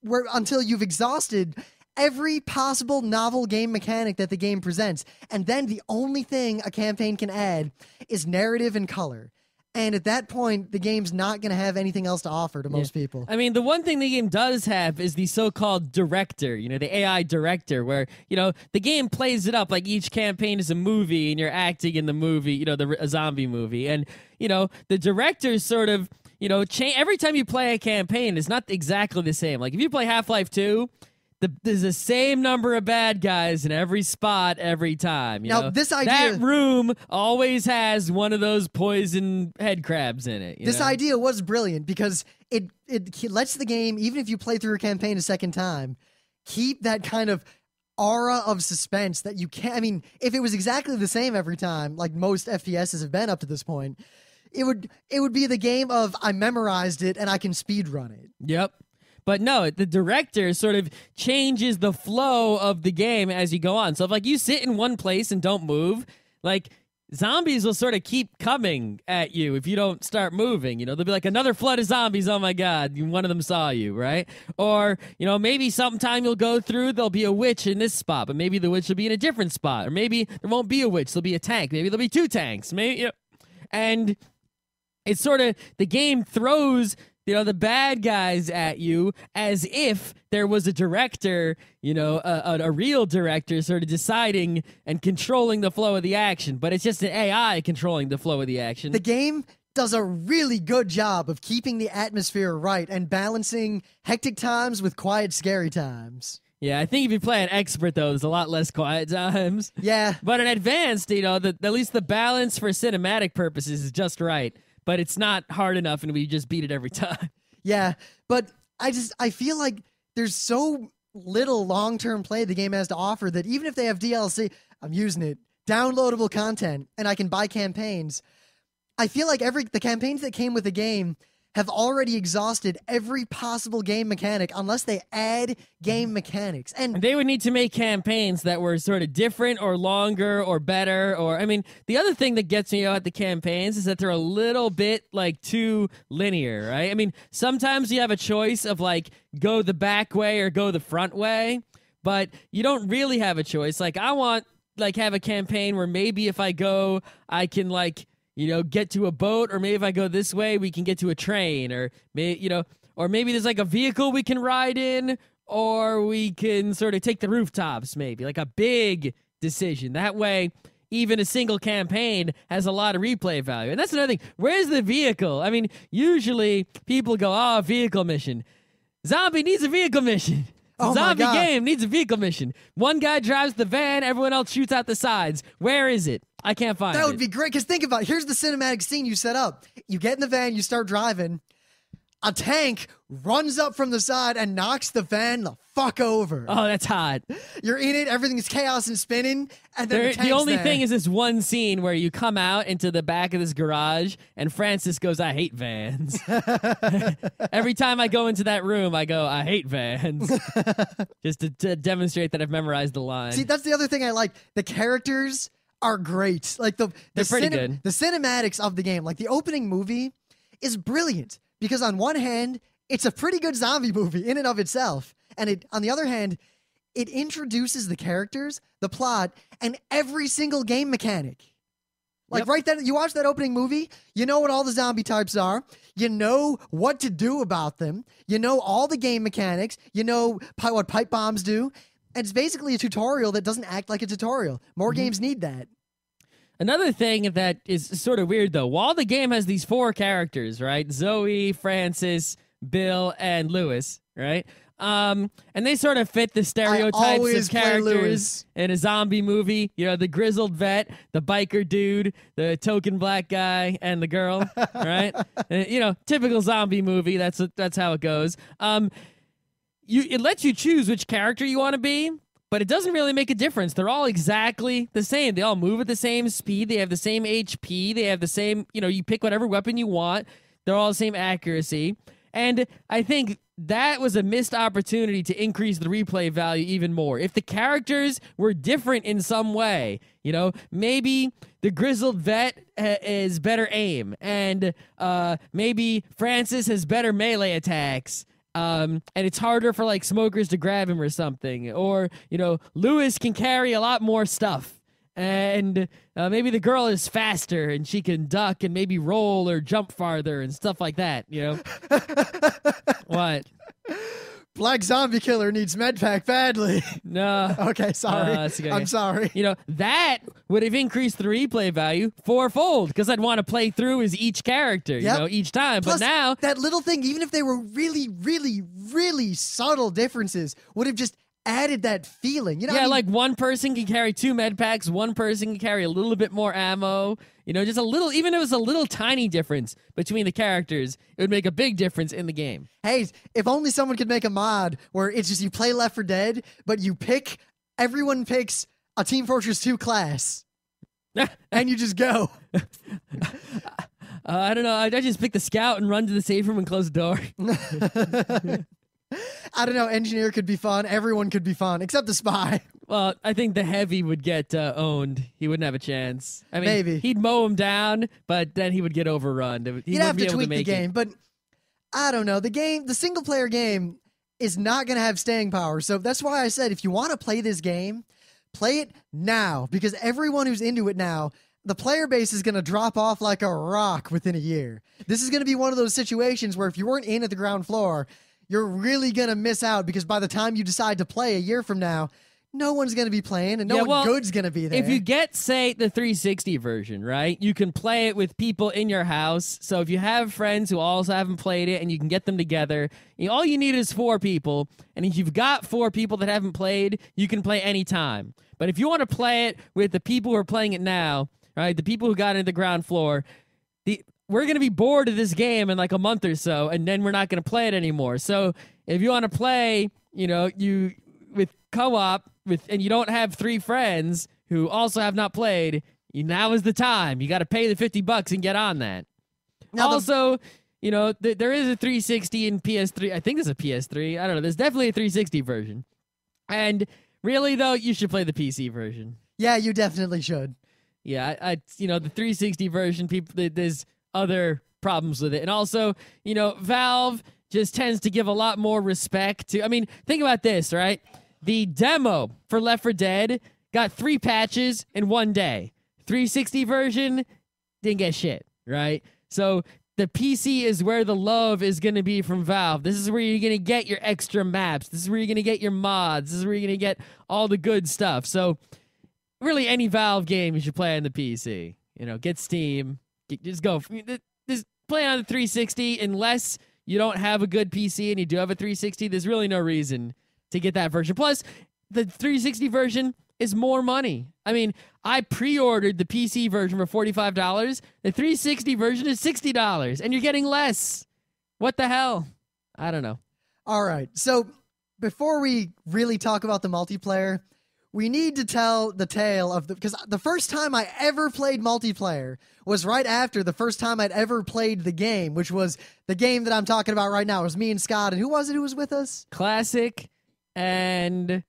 where until you've exhausted every possible novel game mechanic that the game presents. And then the only thing a campaign can add is narrative and color. And at that point, the game's not going to have anything else to offer to most people. I mean, the one thing the game does have is the so-called director, you know, the AI director, where you know the game plays it up like each campaign is a movie, and you're acting in the movie, you know, the a zombie movie, and you know the director's sort of, you know, cha- every time you play a campaign, it's not exactly the same. Like if you play Half Life Two. The, there's the same number of bad guys in every spot every time. You Now, know? this that room always has one of those poison head crabs in it. you This know? idea was brilliant because it, it lets the game, even if you play through a campaign a second time, keep that kind of aura of suspense that you can't. I mean, if it was exactly the same every time, like most FPSs have been up to this point, it would it would be the game of I memorized it and I can speed run it. Yep. But no, the director sort of changes the flow of the game as you go on. So if like you sit in one place and don't move, like zombies will sort of keep coming at you if you don't start moving. You know, they'll be like another flood of zombies. Oh my god, one of them saw you, right? Or you know, maybe sometime you'll go through, there'll be a witch in this spot, but maybe the witch will be in a different spot, or maybe there won't be a witch. There'll be a tank. Maybe there'll be two tanks. Maybe, you know, and it's sort of the game throws you know the bad guys at you as if there was a director you know a, a, a real director sort of deciding and controlling the flow of the action. But it's just an ai controlling the flow of the action. The game does a really good job of keeping the atmosphere right and balancing hectic times with quiet, scary times. yeah i think if you play an expert though there's a lot less quiet times. Yeah, but in advanced you know the, at least the balance for cinematic purposes is just right but it's not hard enough and we just beat it every time Yeah, but I just I feel like there's so little long-term play the game has to offer that even if they have DLC, I'm using it, downloadable content and I can buy campaigns. I feel like every the campaigns that came with the game have already exhausted every possible game mechanic unless they add game Mm-hmm. mechanics. And They would need to make campaigns that were sort of different or longer or better. Or, I mean, the other thing that gets me out the campaigns is that they're a little bit like too linear, right? I mean, sometimes you have a choice of like go the back way or go the front way, but you don't really have a choice. Like, I want like have a campaign where maybe if I go, I can like you know get to a boat, or maybe if I go this way, we can get to a train, or may you know, or maybe there's like a vehicle we can ride in, or we can sort of take the rooftops, maybe like a big decision. That way. Even a single campaign has a lot of replay value. And that's another thing. Where's the vehicle? I mean, usually people go, oh, vehicle mission. Zombie needs a vehicle mission. Oh Zombie game needs a vehicle mission. One guy drives the van, everyone else shoots out the sides. Where is it? I can't find that it. would be great because think about it. Here's the cinematic scene you set up. You get in the van, you start driving. A tank runs up from the side and knocks the van the fuck over. oh, that's hot. You're in it, everything's chaos and spinning, and then There, the, the only there. thing is this one scene where you come out into the back of this garage and Francis goes, I hate vans. Every time I go into that room, I go, I hate vans. Just to, to demonstrate that I've memorized the line. See, that's the other thing I like. The characters are great. Like the They're the pretty good. The cinematics of the game, like the opening movie, is brilliant because on one hand, it's a pretty good zombie movie in and of itself, and it on the other hand, it introduces the characters, the plot, and every single game mechanic. Like Yep. right then, you watch that opening movie, you know what all the zombie types are, you know what to do about them, you know all the game mechanics, you know what pipe bombs do. And it's basically a tutorial that doesn't act like a tutorial. More Mm-hmm. games need that. Another thing that is sort of weird though, while the game has these four characters, right? Zoe, Francis, Bill, and Lewis, right? Um, and they sort of fit the stereotypes of characters in a zombie movie. You know, the grizzled vet, the biker dude, the token black guy, and the girl, right? Uh, you know, typical zombie movie. That's that's how it goes. Um, you it lets you choose which character you want to be but it doesn't really make a difference. They're all exactly the same. They all move at the same speed. They have the same hp they have the same you know you pick whatever weapon you want. They're all the same accuracy. And i think that was a missed opportunity to increase the replay value even more. If the characters were different in some way you know maybe the grizzled vet uh, is better aim and uh, maybe francis has better melee attacks um, and it's harder for like smokers to grab him or something. Or you know, Lewis can carry a lot more stuff, and uh, maybe the girl is faster and she can duck and maybe roll or jump farther and stuff like that. You know, what? Black Zombie Killer needs medpack badly. No. okay, sorry. Uh, that's okay. I'm sorry. You know, that would have increased the replay value fourfold because I'd want to play through as each character, you know, each time. Plus, but now, that little thing, even if they were really, really, really subtle differences, would have just added that feeling. You know, I yeah, mean, like one person can carry two med packs, one person can carry a little bit more ammo. You know, just a little, even if it was a little tiny difference between the characters, it would make a big difference in the game. hey, if only someone could make a mod where it's just you play Left 4 Dead, but you pick everyone picks a Team Fortress 2 class, and you just go. Uh, I don't know. I, I just pick the scout and run to the safe room and close the door. I don't know. Engineer could be fun. Everyone could be fun, except the spy. well, I think the heavy would get uh, owned. He wouldn't have a chance. I mean, Maybe. he'd mow him down, but then he would get overrun. He You'd have to tweak to the game, it. but I don't know. The game, the single player game, is not going to have staying power. So that's why I said if you want to play this game, play it now because everyone who's into it now. The player base is going to drop off like a rock within a year. This is going to be one of those situations where if you weren't in at the ground floor, you're really going to miss out because by the time you decide to play a year from now, no one's going to be playing and no Yeah, one well, good's going to be there. If you get, say, the 360 version, right, you can play it with people in your house. So if you have friends who also haven't played it and you can get them together, all you need is four people. And if you've got four people that haven't played, you can play anytime. But if you want to play it with the people who are playing it now, right, the people who got into the ground floor, the we're gonna be bored of this game in like a month or so, and then we're not gonna play it anymore. So if you want to play, you know, you with co-op with, and you don't have three friends who also have not played, you, now is the time. You got to pay the fifty bucks and get on that. Now, the- also, you know, th- there is a 360 in PS3. I think there's a PS3. I don't know. There's definitely a 360 version. And really, though, you should play the PC version. Yeah, you definitely should. Yeah, I, I you know, the 360 version, people, there's other problems with it. And also, you know, Valve just tends to give a lot more respect to. I mean, think about this, right? The demo for Left 4 Dead got three patches in one day. 360 version didn't get shit, right? So the PC is where the love is going to be from Valve. This is where you're going to get your extra maps. This is where you're going to get your mods. This is where you're going to get all the good stuff. So, really, any Valve game you should play on the PC. You know, get Steam. Just go. Just play on the 360 unless you don't have a good PC and you do have a 360. There's really no reason to get that version. Plus, the 360 version is more money. I mean, I pre-ordered the PC version for $45. The 360 version is $60 and you're getting less. What the hell? I don't know. All right. So, before we really talk about the multiplayer, we need to tell the tale of the because the first time I ever played multiplayer was right after the first time I'd ever played the game, which was the game that I'm talking about right now. It was me and Scott, and who was it who was with us? Classic and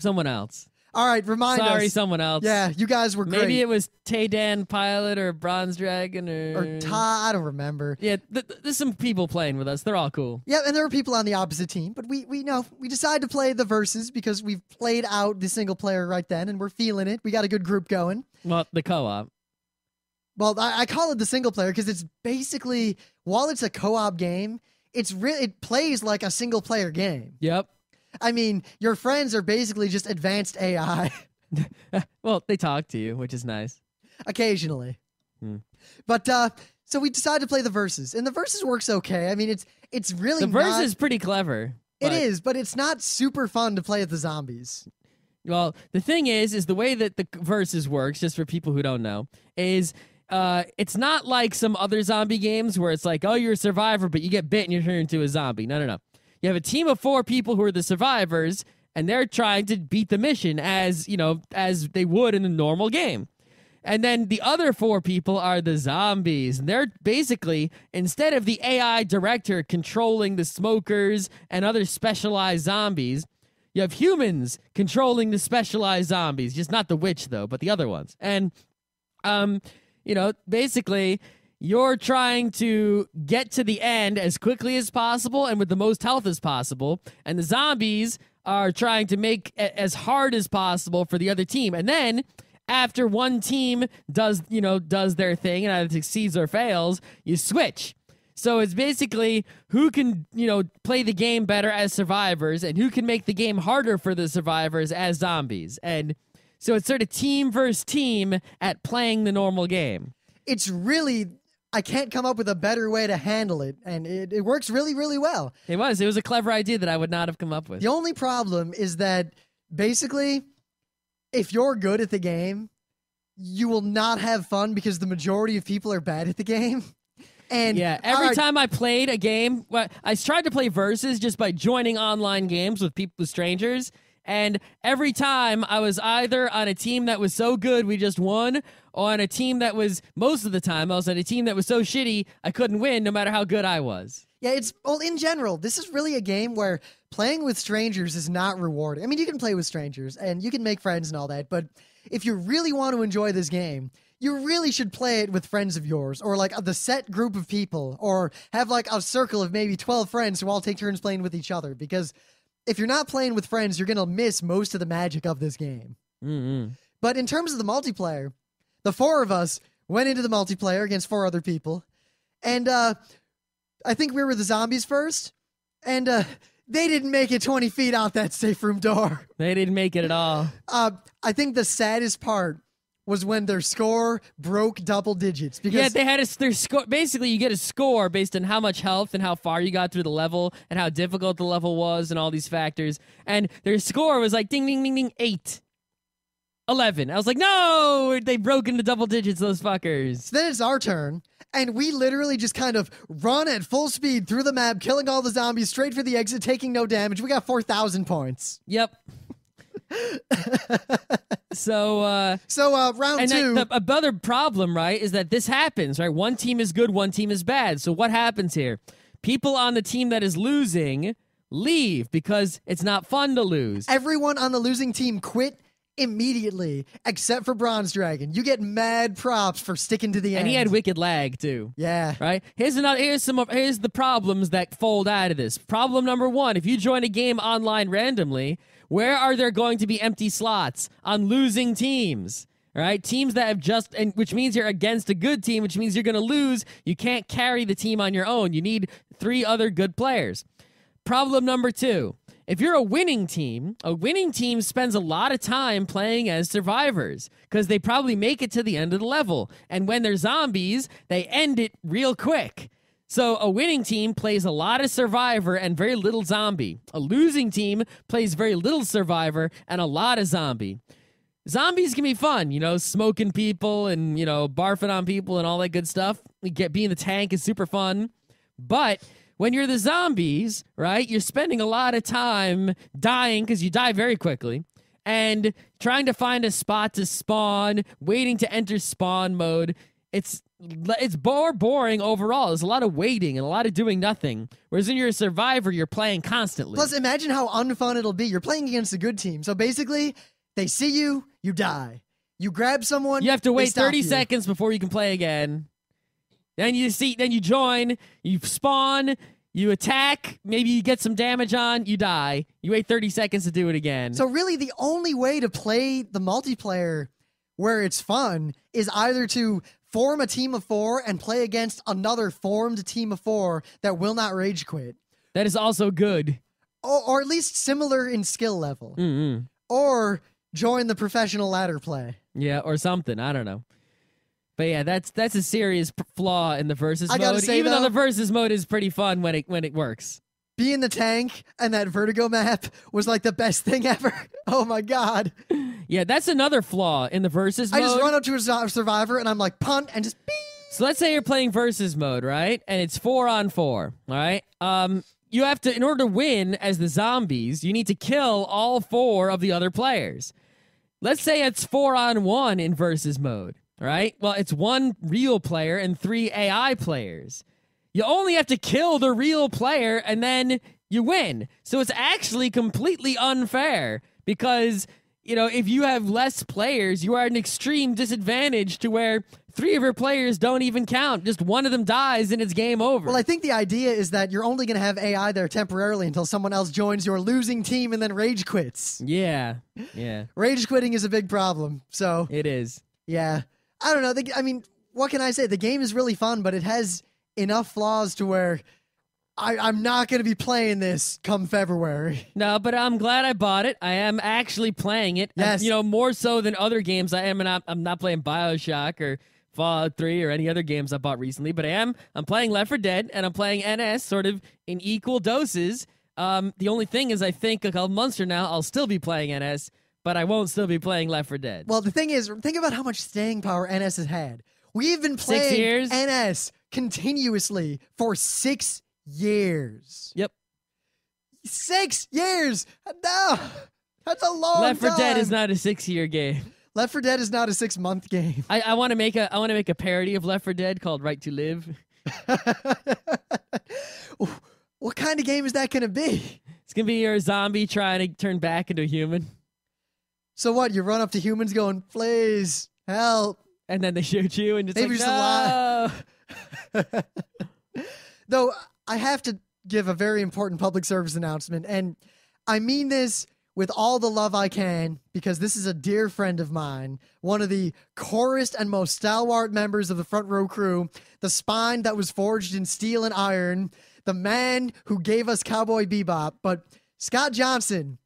someone else. All right, remind me. Sorry, us. someone else. Yeah, you guys were great. Maybe it was Tay Dan Pilot or Bronze Dragon or or Ty, I don't remember. Yeah, th- th- there's some people playing with us. They're all cool. Yeah, and there were people on the opposite team, but we we know we decided to play the verses because we've played out the single player right then, and we're feeling it. We got a good group going. Well, the co-op. Well, I, I call it the single player because it's basically while it's a co-op game, it's re- it plays like a single player game. Yep. I mean, your friends are basically just advanced AI well, they talk to you, which is nice. occasionally. Hmm. But uh so we decided to play the verses, and the verses works okay. I mean, it's it's really The verse not- is pretty clever. It is, but- it's not super fun to play with the zombies. Well, the thing is, is the way that the verses works, just for people who don't know, is uh, it's not like some other zombie games where it's like, oh, you're a survivor, but you get bit and you turn into a zombie. No, no, no. You have a team of four people who are the survivors, and they're trying to beat the mission as you know as they would in a normal game. And then the other four people are the zombies. And they're basically, instead of the AI director controlling the smokers and other specialized zombies, you have humans controlling the specialized zombies. Just not the witch, though, but the other ones. And, um, you know, basically, you're trying to get to the end as quickly as possible and with the most health as possible. And the zombies are trying to make as hard as possible for the other team. And then after one team does, you know, does their thing and either succeeds or fails, you switch. So it's basically who can, you know, play the game better as survivors and who can make the game harder for the survivors as zombies. And so it's sort of team versus team at playing the normal game. It's really I can't come up with a better way to handle it, and it, it works really, really well. It was. It was a clever idea that I would not have come up with. The only problem is that basically, if you're good at the game, you will not have fun because the majority of people are bad at the game. And Yeah, every time I played a game, well, I tried to play versus just by joining online games with people, with strangers. And every time I was either on a team that was so good we just won, or on a team that was most of the time I was on a team that was so shitty I couldn't win no matter how good I was. Yeah, it's well in general, this is really a game where playing with strangers is not rewarding. I mean, you can play with strangers and you can make friends and all that, but if you really want to enjoy this game, you really should play it with friends of yours or like the set group of people or have like a circle of maybe 12 friends who all take turns playing with each other because if you're not playing with friends, you're going to miss most of the magic of this game. Mm-mm. But in terms of the multiplayer, the four of us went into the multiplayer against four other people. And uh I think we were the zombies first. And uh they didn't make it 20 feet out that safe room door. They didn't make it at all. Uh I think the saddest part was when their score broke double digits because Yeah, they had a their score. Basically, you get a score based on how much health and how far you got through the level and how difficult the level was and all these factors. And their score was like ding, ding, ding, ding, eight. 11. I was like, no, they broke into double digits, those fuckers. then it's our turn. And we literally just kind of run at full speed through the map, killing all the zombies straight for the exit, taking no damage. We got 4,000 points. Yep. So, uh, So uh, round and two. the other problem, right, is that this happens, right? One team is good, one team is bad. So what happens here? People on the team that is losing leave because it's not fun to lose. Everyone on the losing team quit immediately, except for Bronze Dragon. You get mad props for sticking to the end. And he had wicked lag too. yeah. Right? Here's another here's some of here's the problems that fold out of this. Problem number 1, if you join a game online randomly, where are there going to be empty slots on losing teams? Right? Teams that have just and which means you're against a good team, which means you're going to lose. You can't carry the team on your own. You need three other good players. Problem number 2. If you're a winning team, a winning team spends a lot of time playing as survivors because they probably make it to the end of the level. And when they're zombies, they end it real quick. So a winning team plays a lot of survivor and very little zombie. A losing team plays very little survivor and a lot of zombie. Zombies can be fun, you know, smoking people and, you know, barfing on people and all that good stuff. Get being the tank is super fun. But when you're the zombies, right, you're spending a lot of time dying because you die very quickly and trying to find a spot to spawn, waiting to enter spawn mode. It's it's more boring overall. There's a lot of waiting and a lot of doing nothing. Whereas in you're survivor, you're playing constantly. Plus, imagine how unfun it'll be. You're playing against a good team. So basically, they see you, you die. You grab someone, you have to wait 30 you. seconds before you can play again. Then you see, then you join, you spawn, you attack, maybe you get some damage on, you die. You wait 30 seconds to do it again. So really, the only way to play the multiplayer where it's fun is either to form a team of four and play against another formed team of four that will not rage quit, that is also good. or, or at least similar in skill level, Mm-mm. or join the professional ladder play. Yeah, or something. I don't know. But yeah, that's that's a serious p- flaw in the versus I mode. say, Even though though- the versus mode is pretty fun when it when it works. Being the tank and that vertigo map was like the best thing ever. Oh my god! Yeah, that's another flaw in the versus I mode. just run up to a survivor and I'm like punt and just beep. So let's say you're playing versus mode, right? And it's four on four, all right? Um, you have to, in order to win as the zombies, you need to kill all four of the other players. Let's say it's four on one in versus mode, right? Well, it's one real player and three AI players. You only have to kill the real player and then you win. So it's actually completely unfair because, you know, if you have less players, you are at an extreme disadvantage to where three of your players don't even count. Just one of them dies and it's game over. Well, I think the idea is that you're only going to have AI there temporarily until someone else joins your losing team and then rage quits. yeah. Yeah. Rage quitting is a big problem. So, It is. yeah. I don't know. The, I mean, what can I say? The game is really fun, but it has enough flaws to where I, I'm not going to be playing this come February. No, but I'm glad I bought it. I am actually playing it. Yes. You know, more so than other games. I am not I'm not playing BioShock or Fallout 3 or any other games I bought recently, but I am I'm playing Left 4 Dead and I'm playing NS sort of in equal doses. Um, the only thing is I think a couple months from now I'll still be playing NS, but I won't still be playing Left 4 Dead. Well, the thing is, think about how much staying power NS has had. We've been playing Six years? NS continuously for six years. Yep. Six years. No, that's a long Left 4 Dead is not a 6-year game. Left 4 Dead is not a six month game. I, I want to make a I want to make a parody of Left 4 Dead called Right to Live. what kind of game is that going to be? It's going to be your zombie trying to turn back into a human. So what? You run up to humans going, please help. and then they shoot you, and it's Maybe like, no. Though I have to give a very important public service announcement, and I mean this with all the love I can because this is a dear friend of mine, one of the corest and most stalwart members of the front row crew, the spine that was forged in steel and iron, the man who gave us Cowboy Bebop. But Scott Johnson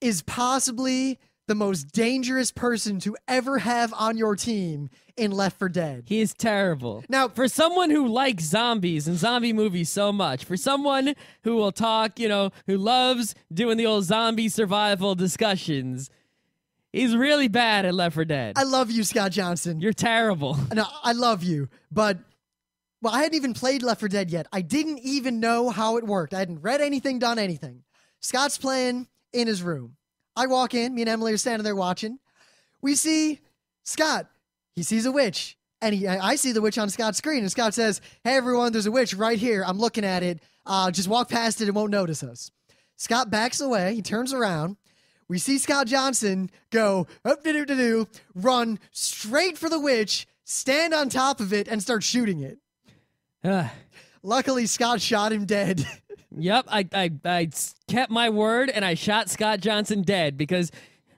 is possibly the most dangerous person to ever have on your team in Left 4 Dead. He is terrible. Now, For someone who likes zombies and zombie movies so much, for someone who will talk, you know, who loves doing the old zombie survival discussions, he's really bad at Left 4 Dead. I love you, Scott Johnson. You're terrible. No, I love you, but well, I hadn't even played Left 4 Dead yet. I didn't even know how it worked. I hadn't read anything, done anything. Scott's playing in his room. I walk in, me and Emily are standing there watching. we see Scott. He sees a witch, and he, I I see the witch on Scott's screen, and Scott says, "Hey everyone, there's a witch right here. I'm looking at it. Uh, just walk past it and won't notice us." Scott backs away. He turns around. We see Scott Johnson go up do do do run straight for the witch, stand on top of it, and start shooting it. Luckily, Scott shot him dead. Yep, I I kept my word and I shot Scott Johnson dead because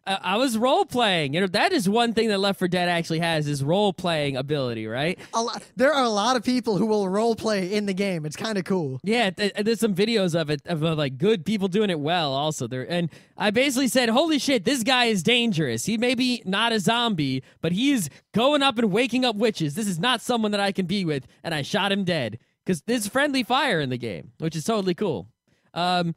uh, I was role playing. You know that is one thing that Left 4 Dead actually has is role playing ability, right? a lot, there are a lot of people who will role play in the game. It's kind of cool. Yeah, th- there's some videos of it of uh, like good people doing it well. Also, there and I basically said, "Holy shit, this guy is dangerous. He may be not a zombie, but he's going up and waking up witches. This is not someone that I can be with." And I shot him dead because there's friendly fire in the game, which is totally cool. Um,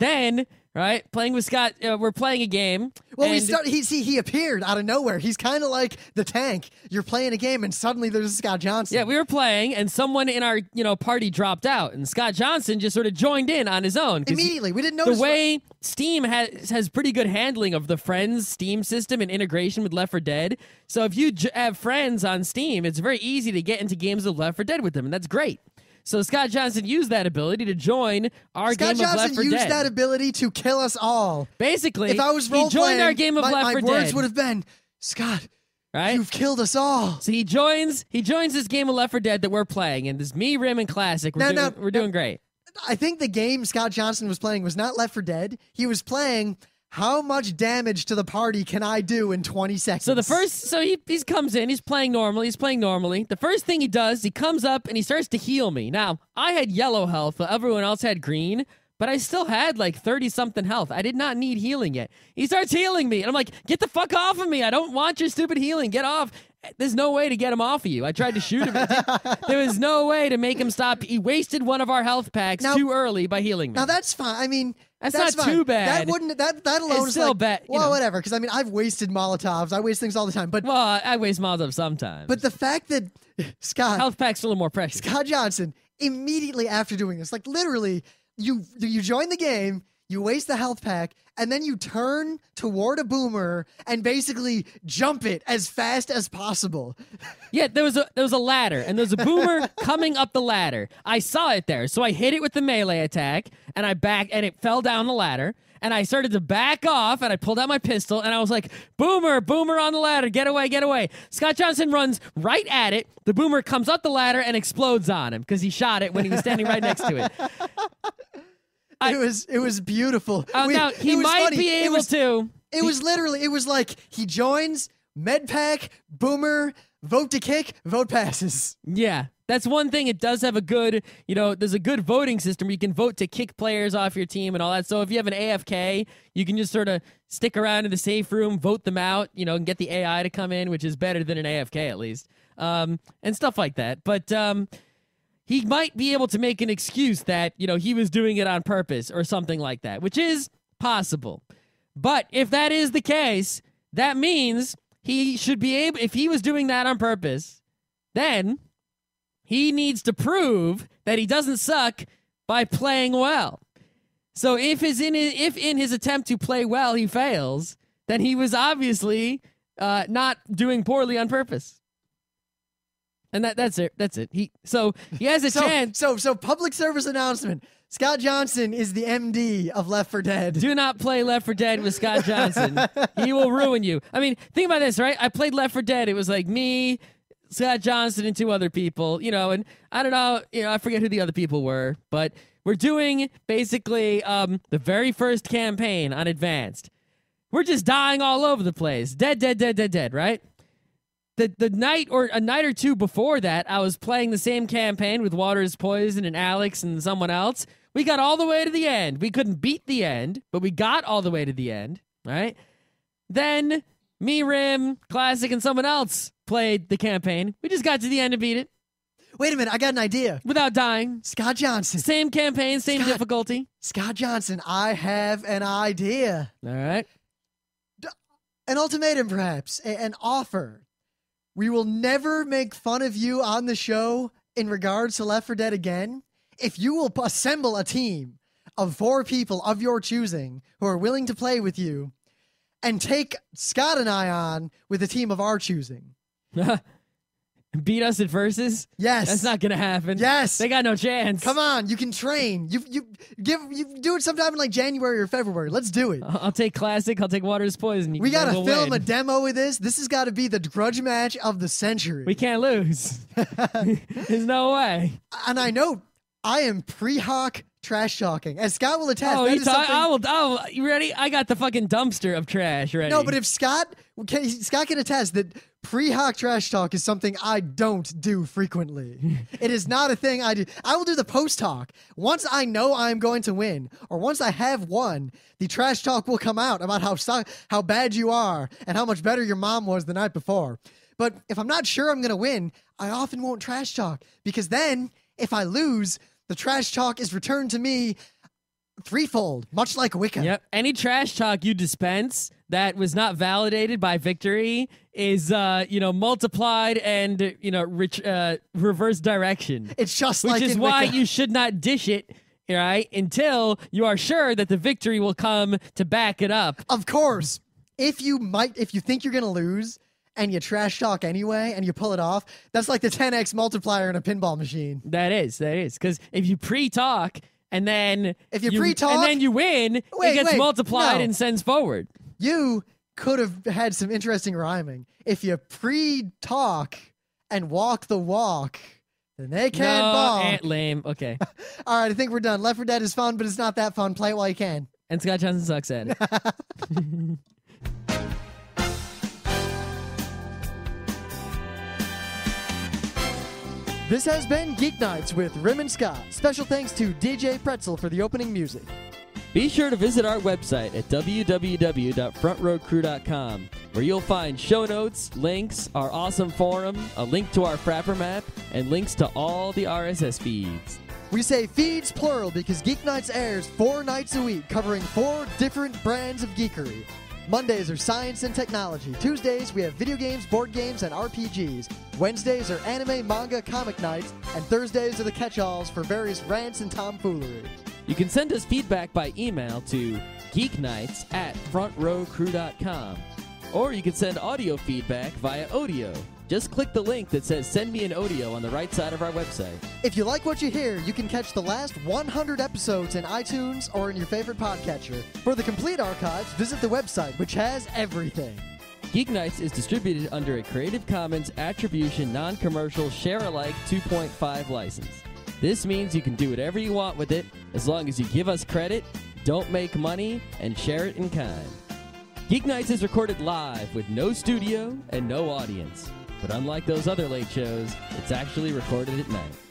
then right, playing with Scott, uh, we're playing a game. Well, we start. He see he appeared out of nowhere. He's kind of like the tank. You're playing a game, and suddenly there's Scott Johnson. Yeah, we were playing, and someone in our you know party dropped out, and Scott Johnson just sort of joined in on his own. immediately. We didn't know the way Steam has has pretty good handling of the friends Steam system and integration with Left 4 Dead. So if you j- have friends on Steam, it's very easy to get into games of Left 4 Dead with them, and that's great. So Scott Johnson used that ability to join our Scott game of Left 4 Dead. Scott Johnson used that ability to kill us all. Basically, If I was he joined playing, our game of my, Left my words would have been, Scott, right? you've killed us all. So he joins he joins this game of Left 4 Dead that we're playing, and this me, Rym, and Classic. We're No, doing, no, we're doing great. I think the game Scott Johnson was playing was not Left 4 Dead. He was playing how much damage to the party can I do in 20 seconds. So the first, so he he comes in, he's playing normally, he's playing normally. The first thing he does, he comes up and he starts to heal me. Now I had yellow health, but everyone else had green, but I still had like thirty something health. I did not need healing yet. He starts healing me, and I'm like, "Get the fuck off of me! I don't want your stupid healing. Get off!" There's no way to get him off of you. I tried to shoot him. There was no way to make him stop. He wasted one of our health packs Now- too early by healing me. Now that's fine. I mean, That's that's, not fine. too bad. That wouldn't that that alone It's is still like, bad, Well, know. whatever. Because I mean, I've wasted Molotovs. I waste things all the time. But well, I waste Molotovs sometimes. but the fact that Scott health packs a little more precious. Scott Johnson immediately after doing this, like literally, you you join the game, you waste the health pack, and then you turn toward a boomer and basically jump it as fast as possible. Yeah, there was a there was a ladder, and there was a boomer coming up the ladder. I saw it there, so I hit it with the melee attack, and I back, and it fell down the ladder. And I started to back off, and I pulled out my pistol, and I was like, "Boomer, boomer on the ladder, get away, get away!" Scott Johnson runs right at it. The boomer comes up the ladder and explodes on him because he shot it when he was standing right next to it. I- it was it was beautiful. Uh, We- it he might funny. be It able was- to. It was literally it was like he joins medpack boomer vote to kick vote passes. Yeah, that's one thing. It does have a good, you know, there's a good voting system. where You can vote to kick players off your team and all that. So if you have an AFK, you can just sort of stick around in the safe room, vote them out, you know, and get the AI to come in, which is better than an AFK at least, um, and stuff like that. But um, he might be able to make an excuse that you know he was doing it on purpose or something like that, which is possible. But if that is the case, that means he should be able. If he was doing that on purpose, then he needs to prove that he doesn't suck by playing well. So if his in his, if in his attempt to play well he fails, then he was obviously uh, not doing poorly on purpose. And that that's it. That's it. He so he has a So chance. so so public service announcement. Scott Johnson is the MD of Left 4 Dead. Do not play Left 4 Dead with Scott Johnson. he will ruin you. I mean, think about this, right? I played Left 4 Dead. It was like me, Scott Johnson, and two other people, you know, and I don't know, you know, I forget who the other people were, but we're doing basically um, the very first campaign on Advanced. We're just dying all over the place. Dead, dead, dead, dead, dead, right? The, the night or a night or two before that, I was playing the same campaign with Waters Poison and Alex and someone else. We got all the way to the end. We couldn't beat the end, but we got all the way to the end, right? Then me, Rym, Classic, and someone else played the campaign. We just got to the end and beat it Wait a minute, I got an idea. without dying. Scott Johnson. Same campaign, same Scott- difficulty. Scott Johnson, I have an idea. All right. An ultimatum, perhaps, a- an offer. We will never make fun of you on the show in regards to Left 4 Dead again if you will assemble a team of four people of your choosing who are willing to play with you and take Scott and I on with a team of our choosing. Beat us at versus? Yes. That's not gonna happen. Yes. They got no chance. Come on, you can train. You you give you do it sometime in like January or February. Let's do it. I'll take classic. I'll take Water's Poison. You We gotta will film win. a demo with this. This has got to be the grudge match of the century. We can't lose. There's no way. and I know I am pre-hawk trash talking, as Scott will attest. Oh, that you something- I will. Will. You ready? I got the fucking dumpster of trash ready. No, but if Scott can, Scott can attest that pre-hawk trash talk is something I don't do frequently. it is not a thing I do. I will do the post talk once I know I am going to win, or once I have won. The trash talk will come out about how so- how bad you are and how much better your mom was the night before. But if I'm not sure I'm going to win, I often won't trash talk because then if I lose, the trash talk is returned to me threefold, much like Wicca. Yep. Any trash talk you dispense that was not validated by victory is, uh, you know, multiplied and you know, ret- uh, reverse direction. It's just Which like is why Wicca. you should not dish it, right? Until you are sure that the victory will come to back it up. Of course, if you might, if you think you're gonna lose and you trash talk anyway and you pull it off, that's like the 10x multiplier in a pinball machine. That is, that is, because if you pre-talk and then If you pre-talk- and then you win, Wait, it gets wait, multiplied no. and sends forward. You could have had some interesting rhyming if you pre-talk and walk the walk. Then they can't no, balk. eh, lame. Okay, All right, I think we're done. Left 4 Dead is fun, but it's not that fun. Play it while you can. and Scott Johnson sucks at it. This has been Geek Nights with Rym and Scott. Special thanks to DJ Pretzel for the opening music. Be sure to visit our website at www.frontrowcrew.com, where you'll find show notes, links, our awesome forum, a link to our Frapper map, and links to all the RSS feeds. We say feeds plural because Geek Nights airs four nights a week, covering four different brands of geekery. Mondays are science and technology. Tuesdays, we have video games, board games, and RPGs. Wednesdays are anime, manga, comic nights. And Thursdays are the catch alls for various rants and tomfoolery. You can send us feedback by email to geeknights at frontrowcrew.com. Or you can send audio feedback via Odeo. Just click the link that says Send Me an Audio on the right side of our website. If you like what you hear, you can catch the last 100 episodes in iTunes or in your favorite podcatcher. For the complete archives, visit the website, which has everything. Geek Nights is distributed under a Creative Commons Attribution Non Commercial Share Alike 2.5 license. This means you can do whatever you want with it as long as you give us credit, don't make money, and share it in kind. Geek Nights is recorded live with no studio and no audience. But unlike those other late shows, it's actually recorded at night.